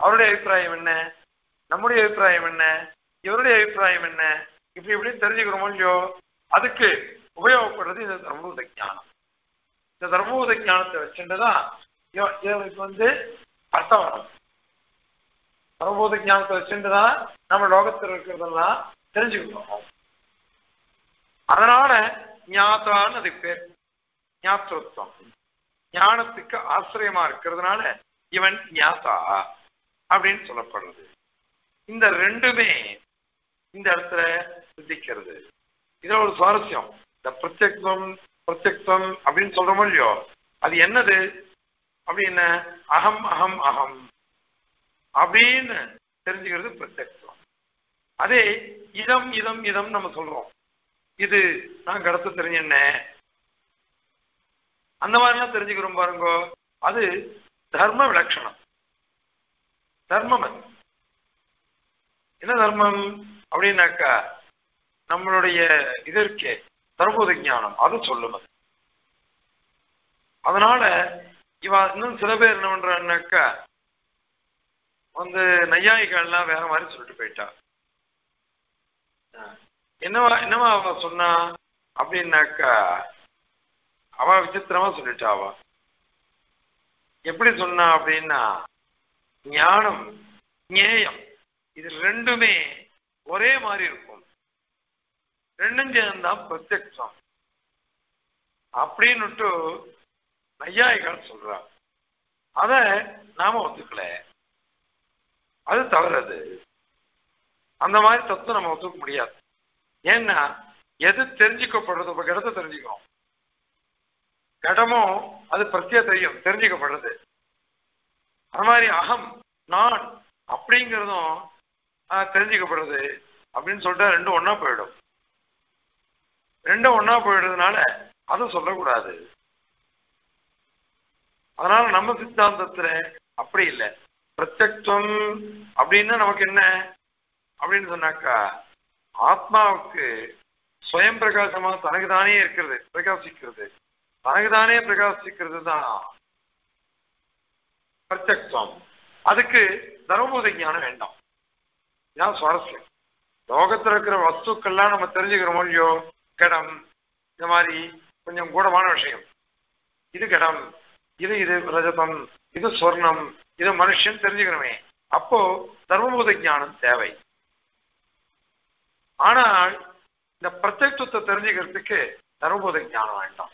அவருடைய அபிப்பிராயம் என்ன? நம்முடைய அபிப்பிராயம் என்ன? இவருடைய அபிப்பிராயம் என்ன? இப்படி இப்படி தெரிஞ்சுக்கிறோமோ இல்லையோ அதுக்கு உபயோகப்படுறது இந்த தர்மபூத ஞானம். இந்த தர்மபூத ஜானத்தை வச்சுட்டுதான் இவனுக்கு வந்து அர்த்தம் வரும். தர்மபூத ஞானத்தை வச்சுட்டுதான் நம்ம லோகத்தில் இருக்கிறதெல்லாம் தெரிஞ்சுக்கணும் அதனால ஞாதான்னு அதுக்கு பேர். ஞாத்திருத்தம் ஞானத்துக்கு ஆசிரியமா இருக்கிறதுனால இவன் ஞாதா அப்படின்னு சொல்லப்படுறது. இந்த ரெண்டுமே இந்த இடத்துல சித்திக்கிறது. இதுல ஒரு சுவாரஸ்யம். இந்த பிரத்யக்தம் பிரத்யக்தம் அப்படின்னு சொல்றோமோ இல்லையோ அது என்னது? அப்படின்னு அகம் அகம் அகம் அப்படின்னு தெரிஞ்சுக்கிறது பிரத்யக்தம். அதே இதம் இதம் இதம் நம்ம சொல்றோம். இது நான் கடத்த தெரிஞ்ச அந்த மாதிரிலாம் தெரிஞ்சுக்கிறோம் பாருங்க. அது தர்ம விலட்சணம் தர்மம் அது. என்ன தர்மம்? அப்படின்னாக்கா நம்மளுடைய இதற்கே இருக்கே தர்மபோத ஞானம் அது சொல்லும் அது. அதனால இவ இன்னும் சில பேர் என்ன பண்றான்னாக்கா வந்து நையாயிகள்லாம் வேற மாதிரி சொல்லிட்டு போயிட்டா. என்னவா என்னவா அவ சொன்னா? அப்படின்னாக்கா அவ விசித்திரமா சொல்லிட்டா அவ. எப்படி சொன்னா அப்படின்னா ஞானம் ஞேயம் இது ரெண்டுமே ஒரே மாதிரி இருக்கும். ரெண்டும் சேர்ந்தான் பிரத்யக்ஷம். அப்படின்னுட்டு நையாயிகள் சொல்றா. அத நாம ஒத்துக்கல. அது தவறது அந்த மாதிரி தத்துவம் நம்ம ஒத்துக்க முடியாது. ஏன்னா எது தெரிஞ்சுக்கப்படுறது இப்ப இடத்த தெரிஞ்சுக்கிறோம். கடமும் அது பிரத்யே தெரியும் தெரிஞ்சுக்கப்படுறது. அது மாதிரி அகம் நான் அப்படிங்கிறதும் ஆஹ், தெரிஞ்சுக்கப்படுறது. அப்படின்னு சொல்லிட்டு ரெண்டும் ஒன்னா போயிடும். ரெண்டும் ஒன்னா போயிடுறதுனால அதை சொல்லக்கூடாது. அதனால நம்ம சித்தாந்தத்துல அப்படி இல்லை. பிரத்யக்ஷம் அப்படின்னா நமக்கு என்ன? அப்படின்னு சொன்னாக்கா ஆத்மாவுக்கு சுயம் பிரகாசமா தனக்கு தானே இருக்கிறது பிரகாசிக்கிறது. தனக்கு தானே பிரகாசிக்கிறது தான் பிரத்யக்ஷம் அதுக்கு தர்மபூத ஞானம் வேண்டாம். ஏன் சுவாரஸ்யம். லோகத்துல இருக்கிற வஸ்துக்கள்லாம் நம்ம தெரிஞ்சுக்கிறோமோ இல்லையோ கடம் இந்த மாதிரி கொஞ்சம் கூடமான விஷயம். இது கடம் இது இது ரஜதம் இது சொர்ணம் இது மனுஷன் தெரிஞ்சுக்கணுமே அப்போ தர்மபூத ஞானம் தேவை. ஆனால் இந்த பிரத்யத்துவத்தை தெரிஞ்சுக்கிறதுக்கு தர்மபோத ஞானம் வேண்டாம்.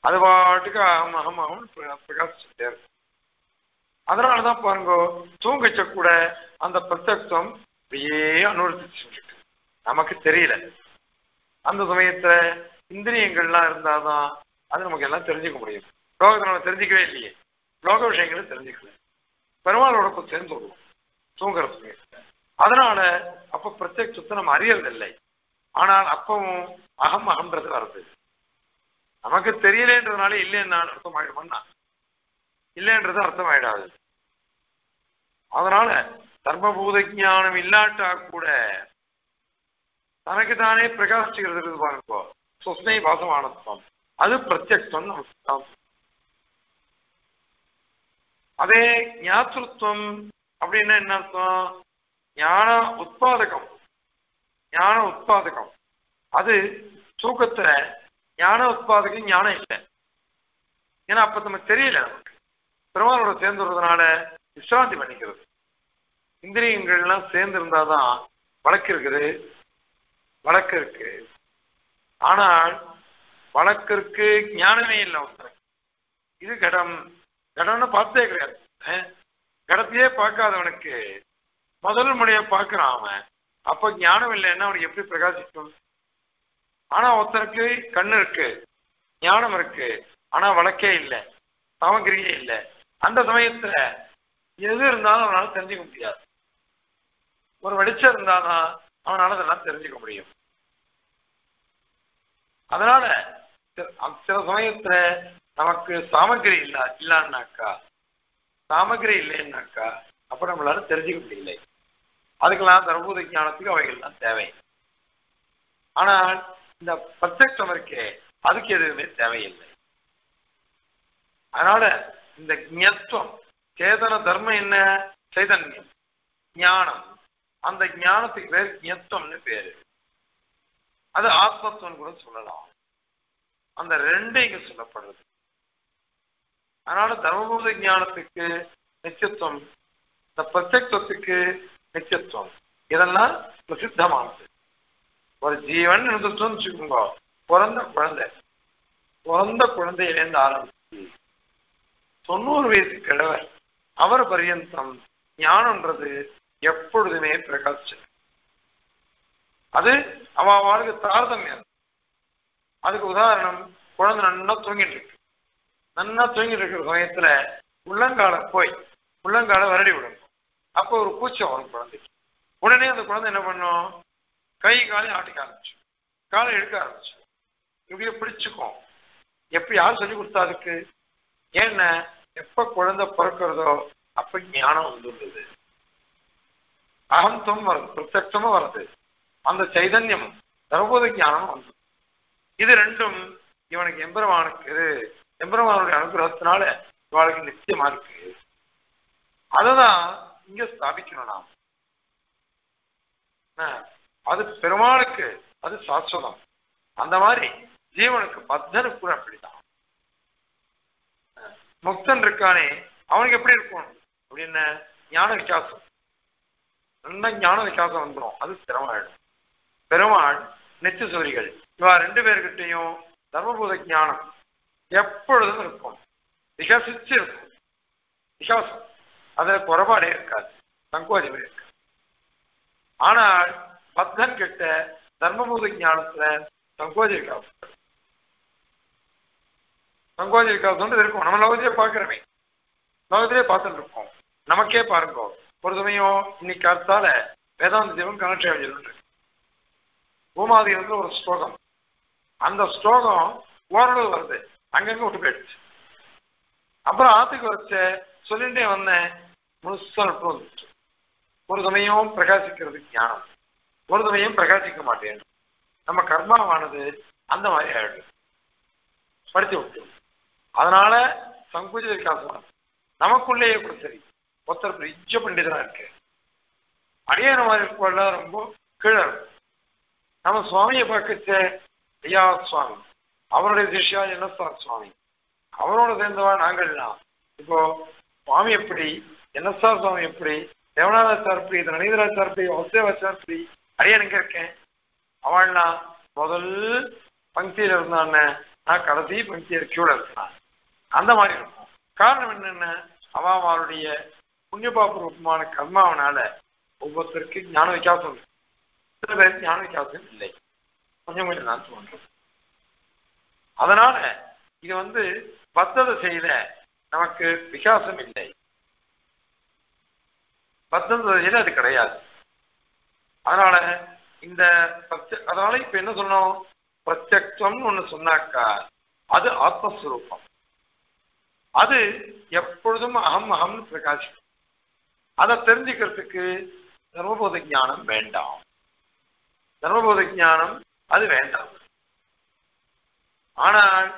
அது பாட்டுக்கு அகம் அகம் அகம் பிரகாசிச்சுட்டே இருக்கும் அதனாலதான் பாருங்க தூங்கச்ச கூட அந்த பிரத்யத்துவம் அப்படியே அனுவர்த்திச்சுட்டு நமக்கு தெரியல. அந்த சமயத்துல இந்திரியங்கள்லாம் இருந்தாதான் அது நமக்கு எல்லாம் தெரிஞ்சுக்க முடியும். லோகத்தை நம்ம தெரிஞ்சுக்கவே இல்லையே. லோக விஷயங்களை தெரிஞ்சுக்கல. பெருமாளோட போய் சேர்ந்து விடுவோம். தூங்குற சமயத்துல. அதனால அப்ப பிரத்யட்சத்தை நம்ம அறியறதில்லை. ஆனால் அப்பவும் அகம் அகம்ன்றது வருது. நமக்கு தெரியலன்றதுனால இல்லைன்னு நான் அர்த்தம் ஆயிடுமன்னா இல்லைன்றது அர்த்தம் ஆயிடாது அதனால தர்மபூத ஞானம் இல்லாட்டா கூட தனக்கு தானே பிரகாசிக்கிறது பாருங்கோ. சொஸ்னை வாசமானத்துவம். பாசமானத்துவம் அது பிரத்யக்ஷம் நம்ம அதே ஞாத்திருத்தம் அப்படின்னா என்ன அர்த்தம்? ஞான உற்பாதகம் ஞான உற்பாதகம் அது தூக்கத்துல ஞான உற்பாதகம் ஞானம் இல்லை. ஏன்னா அப்ப நமக்கு தெரியல நமக்கு. பெருமாளோட சேர்ந்துடுறதுனால விசிராந்தி பண்ணிக்கிறது. இந்திரியங்கள்லாம் சேர்ந்து இருந்தாதான் வழக்கு இருக்குது. வழக்கு இருக்கு. ஆனால் வழக்கு இருக்கு ஞானமே இல்லை ஒருத்தருக்கு. இது கடம். கடம்னு பார்த்தே கிடையாது. கடத்தையே பார்க்காதவனுக்கு முதல் முறையை பார்க்கிறான் அவன். அப்ப ஞானம் இல்லைன்னா அவனுக்கு எப்படி பிரகாசிக்கும்? ஆனா ஒருத்தருக்கு கண்ணு இருக்கு ஞானம் இருக்கு ஆனா வழக்கே இல்லை சாமகிரியே இல்லை. அந்த சமயத்துல எது இருந்தாலும் அவனால தெரிஞ்சுக்க முடியாது. ஒரு வெளிச்சம் இருந்தாதான் அவனால அதெல்லாம் தெரிஞ்சுக்க முடியும். அதனால சில- சில சமயத்துல நமக்கு சாமகிரி இல்ல இல்லான்னாக்கா சாமகிரி இல்லைன்னாக்கா அப்ப நம்மளால தெரிஞ்சுக்க முடியல. அதுக்கெல்லாம் தர்மபூத ஞானத்துக்கு அவைகள்லாம் தேவை. ஆனால் இந்த பிரத்யக்ஷம் இருக்கே அதுக்கு எதுவுமே தேவையில்லை. அதனால இந்த ஞத்துவம் சேதன தர்மம் என்ன? சைதன்யம் ஞானம். அந்த ஞானத்துக்கு பேர் ஞத்துவம்னு பேரு. அது ஆத்மத்துவம் கூட சொல்லலாம். அந்த ரெண்டும் இங்க சொல்லப்படுறது. அதனால தர்மபூத ஞானத்துக்கு நிச்சயத்துவம் இந்த பிரத்யத்துவத்துக்கு நிச்சயத்துவம் இதெல்லாம் பிரசித்தமானது ஒரு ஜீவன் இருந்துட்டோம்னு வச்சுக்கோங்க. பிறந்த குழந்தை. பிறந்த குழந்தையிலேருந்து ஆரம்பிச்சு தொண்ணூறு வயசு கிழவர். அவர் பரியந்தம் ஞானம்ன்றது எப்பொழுதுமே பிரகாசிச்சு அது அவ வாழ்க்கை தாரதமியம் அதுக்கு உதாரணம் குழந்தை நல்லா தூங்கிட்டு இருக்கு. நல்லா தூங்கிட்டு இருக்கிற சமயத்துல உள்ளங்கால போய் உள்ளங்கால வரடி விடும். அப்போ ஒரு கூச்சம் வரும் குழந்தைக்கு. உடனே அந்த குழந்தை என்ன பண்ணும்? கை காலையும் ஆட்டிக்க ஆரம்பிச்சு. காலை எடுக்க ஆரம்பிச்சு. இப்படியே பிடிச்சுக்கும். எப்படி யார் சொல்லி கொடுத்தா அதுக்கு? ஏன்னா எப்ப குழந்தை பிறக்கிறதோ அப்ப ஞானம் வந்துள்ளது அகந்தம் வருது பிரத்யட்சமும் வருது அந்த சைதன்யம் தர்மபோத ஞானம் வந்து இது ரெண்டும் இவனுக்கு எம்பெருமானுக்கு இது எம்பெருமானுடைய அனுகிரகத்தினால இவளுக்கு நிச்சயமா இருக்கு. அததான் இங்க ஸ்தாபிக்கணும் நாம். அது பெருமாளுக்கு அது சாஸ்வதம். அந்த மாதிரி ஜீவனுக்கு பத்தனு கூட அப்படிதான் முக்தன் இருக்கானே அவனுக்கு எப்படி இருக்கும்? அப்படின்னு ஞான விகாசம் நல்ல ஞான விகாசம் வந்துடும் அது திறமாயிடும் பெருமாள் நெச்சு சூரிகள் இவா ரெண்டு பேர்கிட்டையும் தர்மபூத ஞானம் எப்பொழுதும் இருக்கும். விகசிச்சு இருக்கும். விகாசம் அதுல குறைபாடே இருக்காது. சங்கோஜமே இருக்காது ஆனால் பக்தன் கிட்ட தர்மபூத ஞானத்துல சங்கோஜ விகாசம் இருக்கும். நம்ம லோகத்திலே பார்க்கிறோமே. லோகத்திலே பார்த்துட்டு இருக்கோம். நமக்கே பாருங்க. ஒரு சமயம் இன்னைக்கு அடுத்தால வேதாந்த தேவன் கனெக்ட் ஆகிருக்கு பூமாதி வந்து ஒரு ஸ்லோகம். அந்த ஸ்லோகம் ஓரளவு வருது. அங்கங்க விட்டு போயிடுச்சு. அப்புறம் ஆத்துக்கு வச்ச சொல்லிட்டே வந்தேன் முழுசா ஒரு சமயம் பிரகாசிக்கிறது ஞானம். ஒரு சமயம் பிரகாசிக்க மாட்டேன். நம்ம கர்மாவானது அந்த மாதிரி ஆயிடும் படித்து விட்டு. அதனால சங்குஜ விகாசம். நமக்குள்ளேயே கூட சரி. ஒருத்தர் பெரிய பண்டிதனா இருக்கு. அடியான மாதிரி இருக்கலாம் ரொம்ப கீழே இருக்கும். நம்ம சுவாமியை பார்க்கச்ச ஐயா சுவாமி. அவருடைய சிஷ்யா என்னஸ்தார் சுவாமி? அவரோட சேர்ந்தவா நாங்கள்லாம். இப்போ சுவாமி எப்படி என்னஸ்தார் சுவாமி எப்படி தேவநாதாச்சார் எப்படி நனீதராச்சார் எப்படி வசுதேவாச்சார் எப்படி அடியான் எங்க இருக்கேன். அவள்னா முதல் பங்கியில இருந்தான்னு நான் கடைசி பங்கியில் கியூல இருக்கிறான் அந்த மாதிரி இருக்கும். காரணம் என்னென்ன? அவளுடைய புண்ணியபாபூர்வமான கர்மாவனால ஒவ்வொருத்தருக்கு ஞான வித்தியாசம் சில பேருக்கு ஞான வித்தியாசம் இல்லை. கொஞ்சம் கொஞ்சம் நான் தோன்றும் அதனால இது வந்து பத்ததை செய்த நமக்கு விகாசம் இல்லை. பத்ததை அது கிடையாது. அதனால இந்த அதனால இப்ப என்ன சொன்னோம் பிரத்யக்ஷம்னு ஒண்ணு சொன்னாக்கா அது ஆத்மஸ்வரூபம். அது எப்பொழுதும் அகம் அகம்னு பிரகாசிக்கும். அதை தெரிஞ்சுக்கிறதுக்கு தர்மபோத ஞானம் வேண்டாம். தர்மபோத ஞானம் அது வேண்டாம். ஆனால்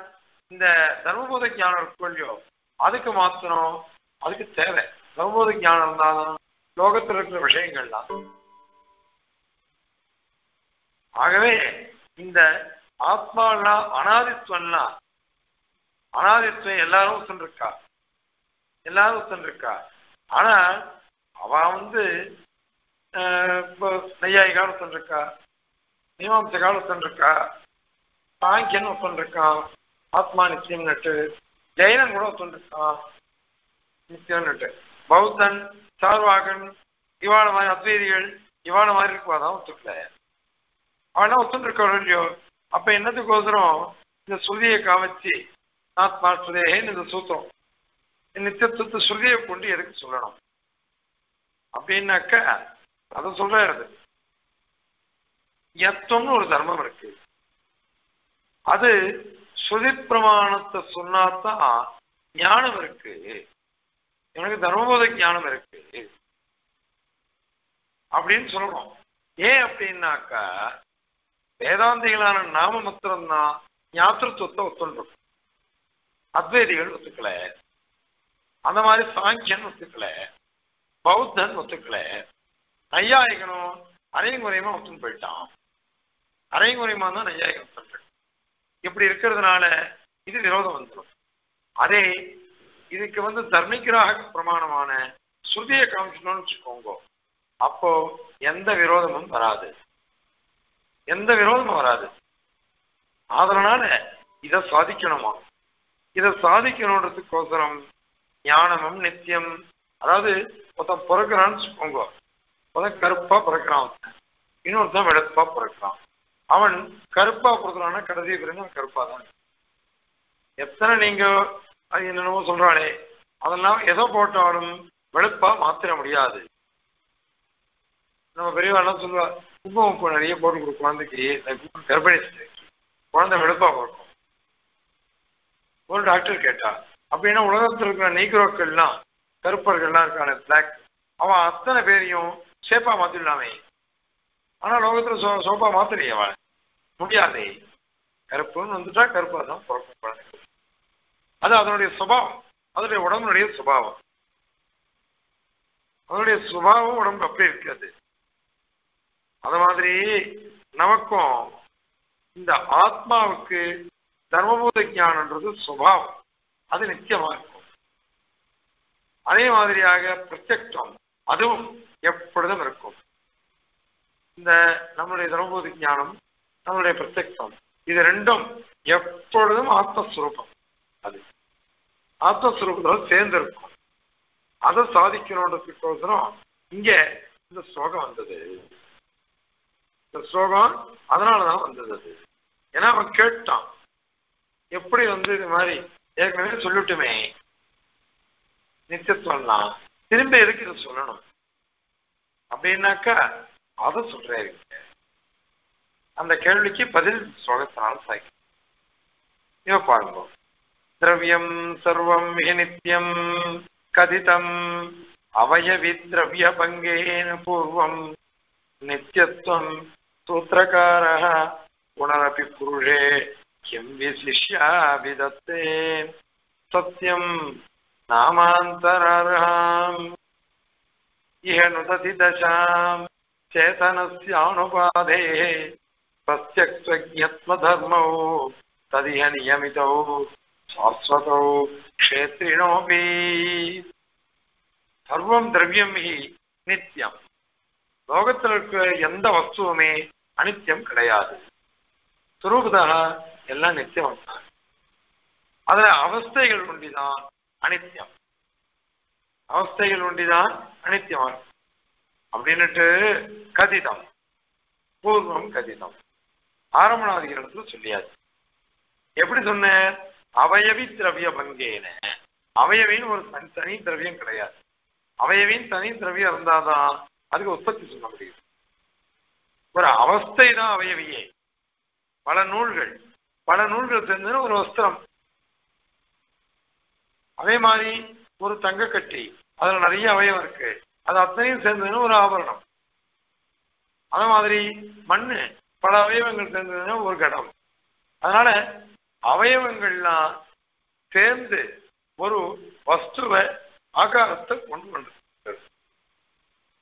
இந்த தர்மபோத ஞானம் இருக்கோ அதுக்கு மாத்திரம் அதுக்கு தேவை. தர்மபோத ஞானம் இருந்தாலும் லோகத்தில் இருக்கிற விஷயங்கள்லாம். ஆகவே இந்த ஆத்மானா அனாதித்வம்னா அனாதித்வம் எல்லாரும் ஒத்துருக்கா எல்லாரும் ஒத்துருக்கா ஆனா அவ வந்து இப்போ நெய்யாயி காலத்தில் இருக்கா? இருக்கா? சாங்கியன் ஒத்துருக்கான் ஆத்மா நிச்சயம் நட்டு ஜெயினன் கூட ஒத்துருக்கான் நிச்சயம் நட்டு பௌத்தன் சார்வாகன் இவாள மாதிரி அத்வைதிகள் இவாள மாதிரி இருக்குவாதான் ஒத்துக்கல. அவனா ஒத்துருக்கவள் இல்லையோ? அப்ப என்னத்துக்கோசரம் இந்த ஸ்ருதியை காமிச்சு ஆத்மா ஸ்ருதேன்னு இந்த சூத்திரம்? நித்தியத்துவத்தை ஸ்ருதியை கொண்டு எதுக்கு சொல்லணும்? அப்படின்னாக்க அதை சொல்றது எத்தம்னு ஒரு தர்மம் இருக்கு. அது ஸ்ருதி பிரமாணத்தை சொன்னாதான் ஞானம் இருக்கு. எனக்கு தர்மபோத ஞானம் இருக்கு. அப்படின்னு சொல்றோம். ஏன் அப்படின்னாக்கா வேதாந்திகளான நாம மாத்திரம்தான் ஞாத்திருத்துவத்தை ஒத்துண்டிருக்கும் அத்வைதிகள் ஒத்துக்கல. அந்த மாதிரி சாங்கியன் ஒத்துக்கல. பௌத்தன் ஒத்துக்கல. நையாயிகனும் அரையங்குறையுமா ஒத்துன்னு போயிட்டான். அரையங்குறையுமா தான் நையாயிகம் ஒத்துன்னு இப்படி இருக்கிறதுனால இது விரோதம் வந்துடும் அதே இதுக்கு வந்து தர்மிகிராக பிரமாணமான ஸ்ருதியை காமிக்கணும்னு வச்சுக்கோங்க. அப்போ எந்த விரோதமும் வராது. எந்த விரோதமும் வராது. அதனால இதை சாதிக்கணுமா? இதை சாதிக்கணுன்றதுக்கோசரம் ஞானமும் நித்தியம் அதாவது ஒருத்தன் பிறக்கிறான்னு வச்சுக்கோங்க. ஒருத்தன் கருப்பா பிறக்கிறான். இன்னொருத்தன் வெளுப்பா பிறக்கிறான். அவன் கருப்பா பிறக்கிறான்னா கடைசி பிறகு அவன் கருப்பா தான் எத்தனை நீங்க அது என்னென்னமோ சொல்றானே அதெல்லாம் எதை போட்டாலும் வெளுப்பா மாத்திர முடியாது. நம்ம பெரியவாள்லாம் சொல்லுவா? குங்கும உப்பு நிறைய போட்டு கொடுக்கும் குழந்தைக்கு. கர்ப்பிணி குழந்தை வெளுப்பா பிறக்கும் ஒரு டாக்டர் கேட்டா அப்படின்னா உலகத்தில் இருக்கிற நீக்ரோக்கள்லாம் கருப்பர்கள்லாம் இருக்கான பிளாக் அவன் அத்தனை பேரையும் சேப்பா மாத்திடலாமே. ஆனா லோகத்துல சோ சோப்பா மாத்திரையே அவன். முடியாதே. கருப்புன்னு வந்துட்டா கருப்பா தான் பிறக்கும் குழந்தைகள் அது அதனுடைய சுபாவம். அதனுடைய உடம்புடைய சுபாவம். அதனுடைய சுபாவம் உடம்பு அப்படியே இருக்காது. அது மாதிரி நமக்கும் இந்த ஆத்மாவுக்கு தர்மபூத ஞானன்றது சுபாவம். அது நிச்சயமா இருக்கும். அதே மாதிரியாக பிரத்யக்ஷம் அதுவும் எப்பொழுதும் இருக்கும். இந்த நம்முடைய தர்மபூத ஞானம் நம்மளுடைய பிரத்யக்ஷம் இது ரெண்டும் எப்பொழுதும் ஆத்மஸ்வரூபம். அது. ஆத்மஸ்வரூபத்தில் சேர்ந்திருக்கும். அதை சாதிக்கணுன்றதுக்கோசரம் இங்க இந்த ஸ்லோகம் வந்தது. இந்த ஸ்லோகம் அதனாலதான் வந்தது அது. ஏன்னா அவன் கேட்டான். எப்படி வந்து இது மாதிரி ஏற்கனவே சொல்லிட்டுமே. நித்தியத்துவம்லாம் திரும்ப எதுக்கு இதை சொல்லணும்? அப்படின்னாக்கா அதை சொல்றாரு அந்த கேள்விக்கு பதில் ஸ்லோகத்தினால சாய்க்கும். இவ பாருங்க. திரவியம் சர்வம் हि நித்யம் கதிதம் அவயவித்ரவ்யபங்கேன பூர்வம் நித்தியத்துவம் சூத்திரகாரः पुनरपि पुरुषे किं विशिष्याभिदत्ते सत्यं नामान्तरर्हाम् इह नुदति दशां चेतनस्यानुपाधेः तस्य तदिह नियमितौ शाश्वतौ क्षेत्रिणोऽपि சர்வம் திரவியம் ஹி நித்தியம் லோகத்தில் இருக்கிற எந்த வஸ்துவுமே அனித்தியம் கிடையாது சுரூபதாக எல்லாம் நித்தியம் தான் அதுல அவஸ்தைகள் ஒண்டிதான் அனித்தியம் அவஸ்தைகள் ஒண்டிதான் அனித்தியம் அப்படின்னுட்டு கதிதம் பூர்வம் கதிதம் ஆரம்பணாதிகளத்துல சொல்லியாச்சு எப்படி சொன்ன அவயவி திரவிய பங்கேன அவயவின்னு ஒரு தனி தனி திரவியம் கிடையாது. அவயவின் தனி திரவியம் இருந்தாதான் அதுக்கு உற்பத்தி சொல்ல முடியும். ஒரு அவஸ்தை தான் அவயவியே. பல நூல்கள் பல நூல்கள் சேர்ந்தது ஒரு வஸ்திரம். அதே மாதிரி ஒரு தங்கக்கட்டி அதுல நிறைய அவயவம் இருக்கு. அது அத்தனையும் சேர்ந்ததுன்னு ஒரு ஆபரணம். அதே மாதிரி மண்ணு பல அவயவங்கள் சேர்ந்ததுன்னா ஒரு கடம். அதனால அவயவங்கள்லாம் சேர்ந்து ஒரு வஸ்துவை ஆகாரத்தை கொண்டு வந்து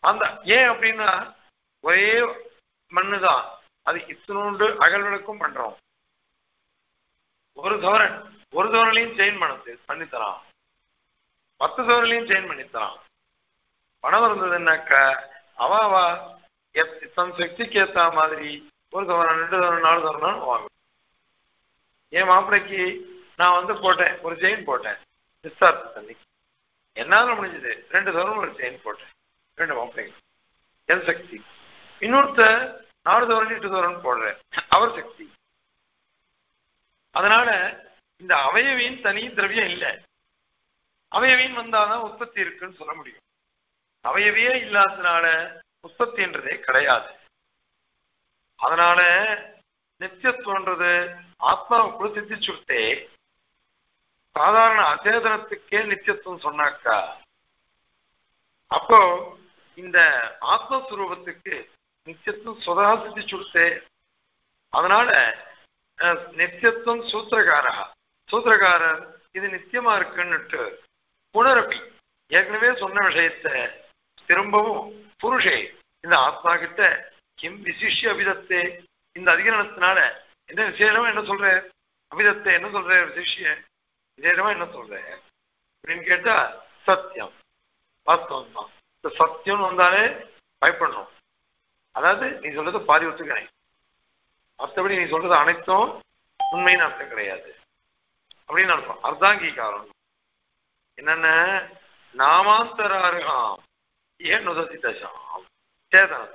அந்த ஏன் அப்படின்னா ஒரே மண்ணு தான் அது இத்தினோண்டு அகல்விளக்கும் பண்றோம் ஒரு சவரன் ஒரு சவரனையும் செயின் பண்ணது பண்ணித்தரான் பத்து சவரனையும் செயின் பண்ணித்தரான் பணம் இருந்ததுன்னாக்க அவ அவ எத்- தன் சக்திக்கு ஏத்த மாதிரி ஒரு தவறன் ரெண்டு தவறன் நாலு தவறனாலும் வாங்கும் என் மாப்பிளைக்கு நான் வந்து போட்டேன் ஒரு செயின் போட்டேன். நிஸ்தார்த்த அன்னைக்கு என்னால முடிஞ்சது ரெண்டு தவறும் ஒரு செயின் போட்டேன். ரெண்டு மாப்பிள்ளைங்க என் சக்தி. இன்னொருத்த நாலு தவறு எட்டு சவரன் போடுறேன். அவர் சக்தி. அதனால இந்த அவயவின் தனி திரவியம் இல்லை. அவயவின் வந்தாதான் உற்பத்தி இருக்குன்னு சொல்ல முடியும். அவயவியே இல்லாததுனால உற்பத்தின்றதே கிடையாது. அதனால நித்தியத்துவன்றது ஆத்மாவுக்குள்ள சித்திச்சுட்டே சாதாரண அச்சேதனத்துக்கே நித்தியத்துவம் சொன்னாக்கா அப்போ இந்த ஆத்மஸ்வரூபத்துக்கு நித்தியத்துவம் சுதா சித்திச்சுடுத்தே அதனால அஹ், நித்தியத்துவம் சூத்திரகாரா. சூத்திரகாரர் இது நித்தியமா இருக்குன்னுட்டு புனரப்பி ஏற்கனவே சொன்ன விஷயத்தை திரும்பவும் புருஷே இந்த ஆத்மா கிட்ட கிம் விசிஷ்ய அபிதத்தே இந்த அதிகரணத்தினால என்ன விசேஷமா என்ன சொல்ற? அபிதத்தை என்ன சொல்ற விசிஷ்ய விசேஷமா என்ன சொல்ற? அப்படின்னு கேட்டா சத்தியம். வாஸ்தவம் தான் இந்த சத்தியம்னு வந்தாலே பயப்படணும் அதாவது நீ சொல்றது பாதி ஒத்துக்கணை மற்றபடி நீ சொல்றது அனைத்தும் உண்மைன்னு அர்த்தம் கிடையாது. அப்படின்னு அர்த்தம். அர்த்தாங்கீகாரம் என்னென்ன? நாமாந்தராருகாம் ஏன் நுதசி தசாம்? சேதனம்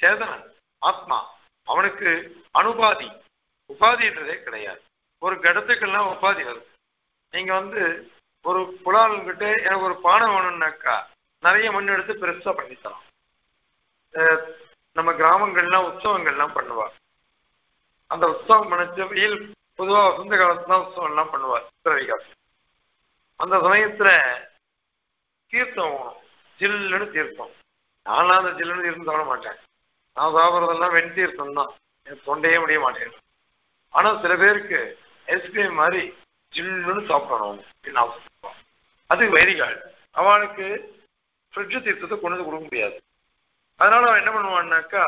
சேதனன். ஆத்மா. அவனுக்கு அனுபாதி. உபாதின்றதே கிடையாது. ஒரு கடத்துக்கெல்லாம் உபாதி வருது நீங்க வந்து ஒரு புலால்கிட்ட எனக்கு ஒரு பானை வேணும்னாக்கா நிறைய மண் எடுத்து பெருசா பண்ணி நம்ம கிராமங்கள்லாம் உற்சவங்கள்லாம் பண்ணுவார் அந்த உற்சவம் பண்ணச்ச வெயில் பொதுவாக வசந்த காலத்துல தான் உற்சவம் எல்லாம் பண்ணுவார் சித்திரவைகாசி. அந்த சமயத்துல தீர்த்தம் வேணும். ஜில்லுன்னு தீர்த்தம். நானும் அந்த ஜில்லுன்னு தீர்த்தம் சாப்பிட மாட்டேன். நான் சாப்பிட்றதெல்லாம் வெண் தீர்த்தம் தான் எனக்கு தொண்டையே முடிய மாட்டேங்குது. ஆனா சில பேருக்கு ஐஸ்கிரீம் மாதிரி ஜில்லுன்னு சாப்பிடணும். அப்படின்னு ஆசைப்படுவான் அது வைரிகால் அவனுக்கு ஃப்ரிட்ஜ் தீர்த்தத்தை கொண்டு வந்து கொடுக்க முடியாது. அதனால அவன் என்ன பண்ணுவான்னாக்கா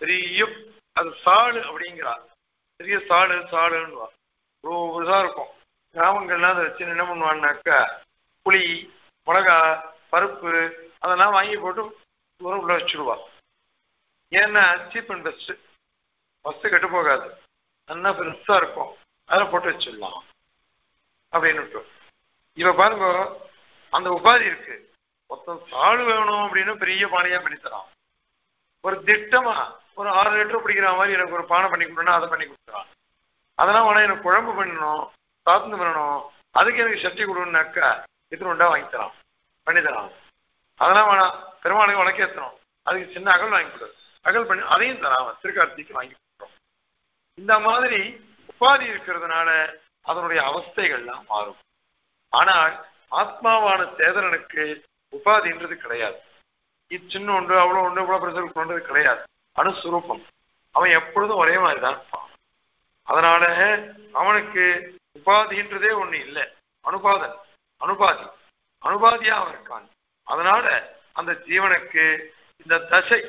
பெரிய அது சாடு அப்படிங்கிறா. பெரிய சாடு சாடுன்னுவா ஒரு இதாக இருக்கும். கிராமங்கள்லாம் அதை வச்சு என்ன பண்ணுவான்னாக்கா புளி மிளகா பருப்பு அதெல்லாம் வாங்கி போட்டு தூரம் உள்ள வச்சுடுவா ஏன்னா சீப் அண்ட் பெஸ்ட் ஃபஸ்ட்டு கெட்டு போகாது. நல்லா பெருசா இருக்கும். அதில் போட்டு வச்சிடலாம். அப்படின்னு இப்ப பாருங்க அந்த உபாதி இருக்கு. மொத்தம் சாடு வேணும் அப்படின்னு பெரிய பானையா பண்ணி ஒரு திட்டமா ஒரு ஆறு லிட்டர் பிடிக்கிற மாதிரி எனக்கு ஒரு பானை பண்ணி கொடுனா அதை பண்ணி கொடுத்துறான் அதெல்லாம் வேணா எனக்கு குழம்பு பண்ணணும் சாத்தந்து பண்ணணும். அதுக்கு எனக்கு சக்தி கொடுன்னாக்கா இத்தனை உண்டா வாங்கி தரான் பண்ணி தரான் அதெல்லாம் வேணாம். பெருமாளுக்கு உனக்கேற்றணும் அதுக்கு சின்ன அகல் வாங்கி கொடு. அகல் பண்ணி அதையும் தரான் திருக்கார்த்திக்கு வாங்கி கொடு இந்த மாதிரி உபாதி இருக்கிறதுனால அதனுடைய அவஸ்தைகள்லாம் மாறும். ஆனால் ஆத்மாவான சேதனனுக்கு உபாதின்றது கிடையாது. இது சின்ன ஒன்று அவ்வளோ ஒன்று இவ்வளோ பிரச்சனை கொண்டது கிடையாது. அணுஸ்வரூபம் அவன் எப்பொழுதும் ஒரே மாதிரி தான் இருப்பான். அதனால அவனுக்கு உபாதின்றதே ஒண்ணு இல்லை. அனுபாதன் அனுபாதி. அனுபாதியா அவன் இருக்கான். அதனால அந்த ஜீவனுக்கு இந்த தசை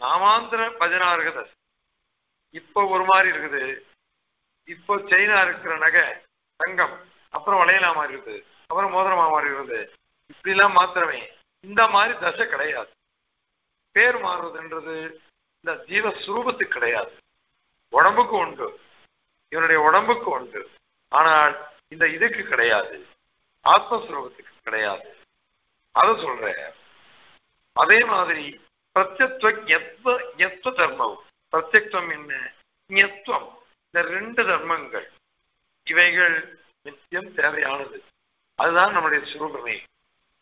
நாமாந்திர பதினாறு தசை. இப்ப ஒரு மாதிரி இருக்குது. இப்போ செயினா இருக்கிற நகை தங்கம் அப்புறம் வளையலா மாதிரி இருக்குது. அப்புறம் மோதிரமா மாதிரி இருக்குது. இப்படிலாம் மாத்திரமே. இந்த மாதிரி தசை கிடையாது. பேர் மாறுவதுன்றது இந்த ஜீவஸ்வரூபத்துக்கு கிடையாது. உடம்புக்கு உண்டு. இவனுடைய உடம்புக்கு உண்டு. ஆனால் இந்த இதுக்கு கிடையாது. ஆத்மஸ்வரூபத்துக்கு கிடையாது. அதை சொல்ற அதே மாதிரி பிரத்யத்துவ தர்மம். பிரத்யக்தம் என்ன? ஞத்வம் இந்த ரெண்டு தர்மங்கள். இவைகள் நித்தியம் தேவையானது. அதுதான் நம்முடைய சுரூபமே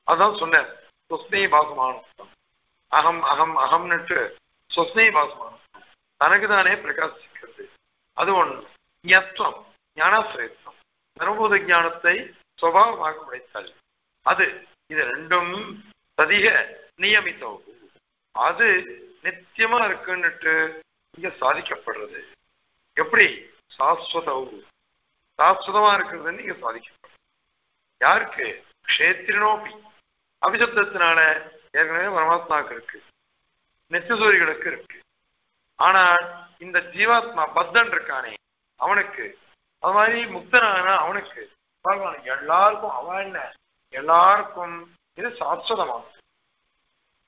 அதான் சொன்னேன் சொஸ்னே பாசமானம் அகம் அகம் அகம்னுட்டு சொஸ்னே பாசமானம் தனக்கு தானே பிரகாசிக்கிறது. அது ஒன்று ஞத்துவம் ஞானாசிரியத்துவம். தர்மபூத ஞானத்தை சுவாவமாக படைத்தல் அது இது ரெண்டும் சதிக நியமித்தவு அது நித்தியமா இருக்குன்னுட்டு இங்க சாதிக்கப்படுறது. எப்படி? சாஸ்வதவு. சாஸ்வதமா இருக்கிறதுன்னு இங்க சாதிக்கப்படுறது யாருக்கு? க்ஷேத்திரனோபி. அபிசப்தத்தினால ஏற்கனவே பரமாத்மாவுக்கு இருக்கு. நெத்திசூரிகளுக்கு இருக்கு. ஆனால் இந்த ஜீவாத்மா பத்தன் இருக்கானே அவனுக்கு. அது மாதிரி முக்தனான அவனுக்கு. பகவான் எல்லாருக்கும் அவன் என்ன? எல்லாருக்கும் இது சாஸ்வதமானது.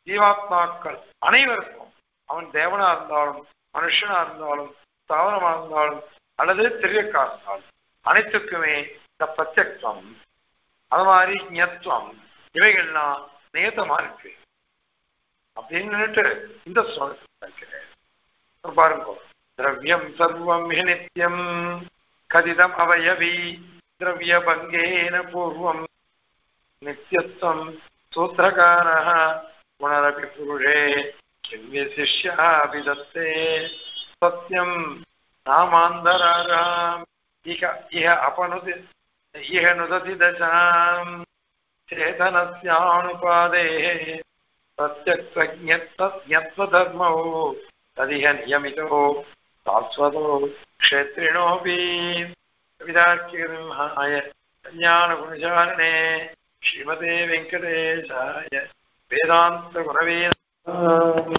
ஜீவாத்மாக்கள் அனைவருக்கும் அவன் தேவனா இருந்தாலும் மனுஷனா இருந்தாலும் ஸ்தாவரமா இருந்தாலும் அல்லது திரியக்கா இருந்தாலும் அனைத்துக்குமே இந்த பிரத்யக்துவம் அது மாதிரி ஞத்துவம் இவைகள்லாம் நேதமா இருக்கு. அப்படின்னுட்டு இந்த பாருங்க. திரவியம் சர்வம் நித்தியம் கதிதம் அவயவி திரவிய பங்கேன பூர்வம் நித்தியத்துவம் சூத்திரகாரா புனரபி புருஷே திவ்யசிஷ்யா விதத்தே சத்தியம் நாமாந்தராராம் இக இஹ அபனுதி இஹ நுததி தஜாம் சேதனஸ்யானுபாதே பிரத்யக்ஞத்வதர்மோ ததிஹ நியமிதோ சாஸ்வதோ க்ஷேத்ரிணோபி விதாக்கிருமாய கல்யாணகுணசாரணே ஸ்ரீமதே வெங்கடேசாய வேதாந்த Uh...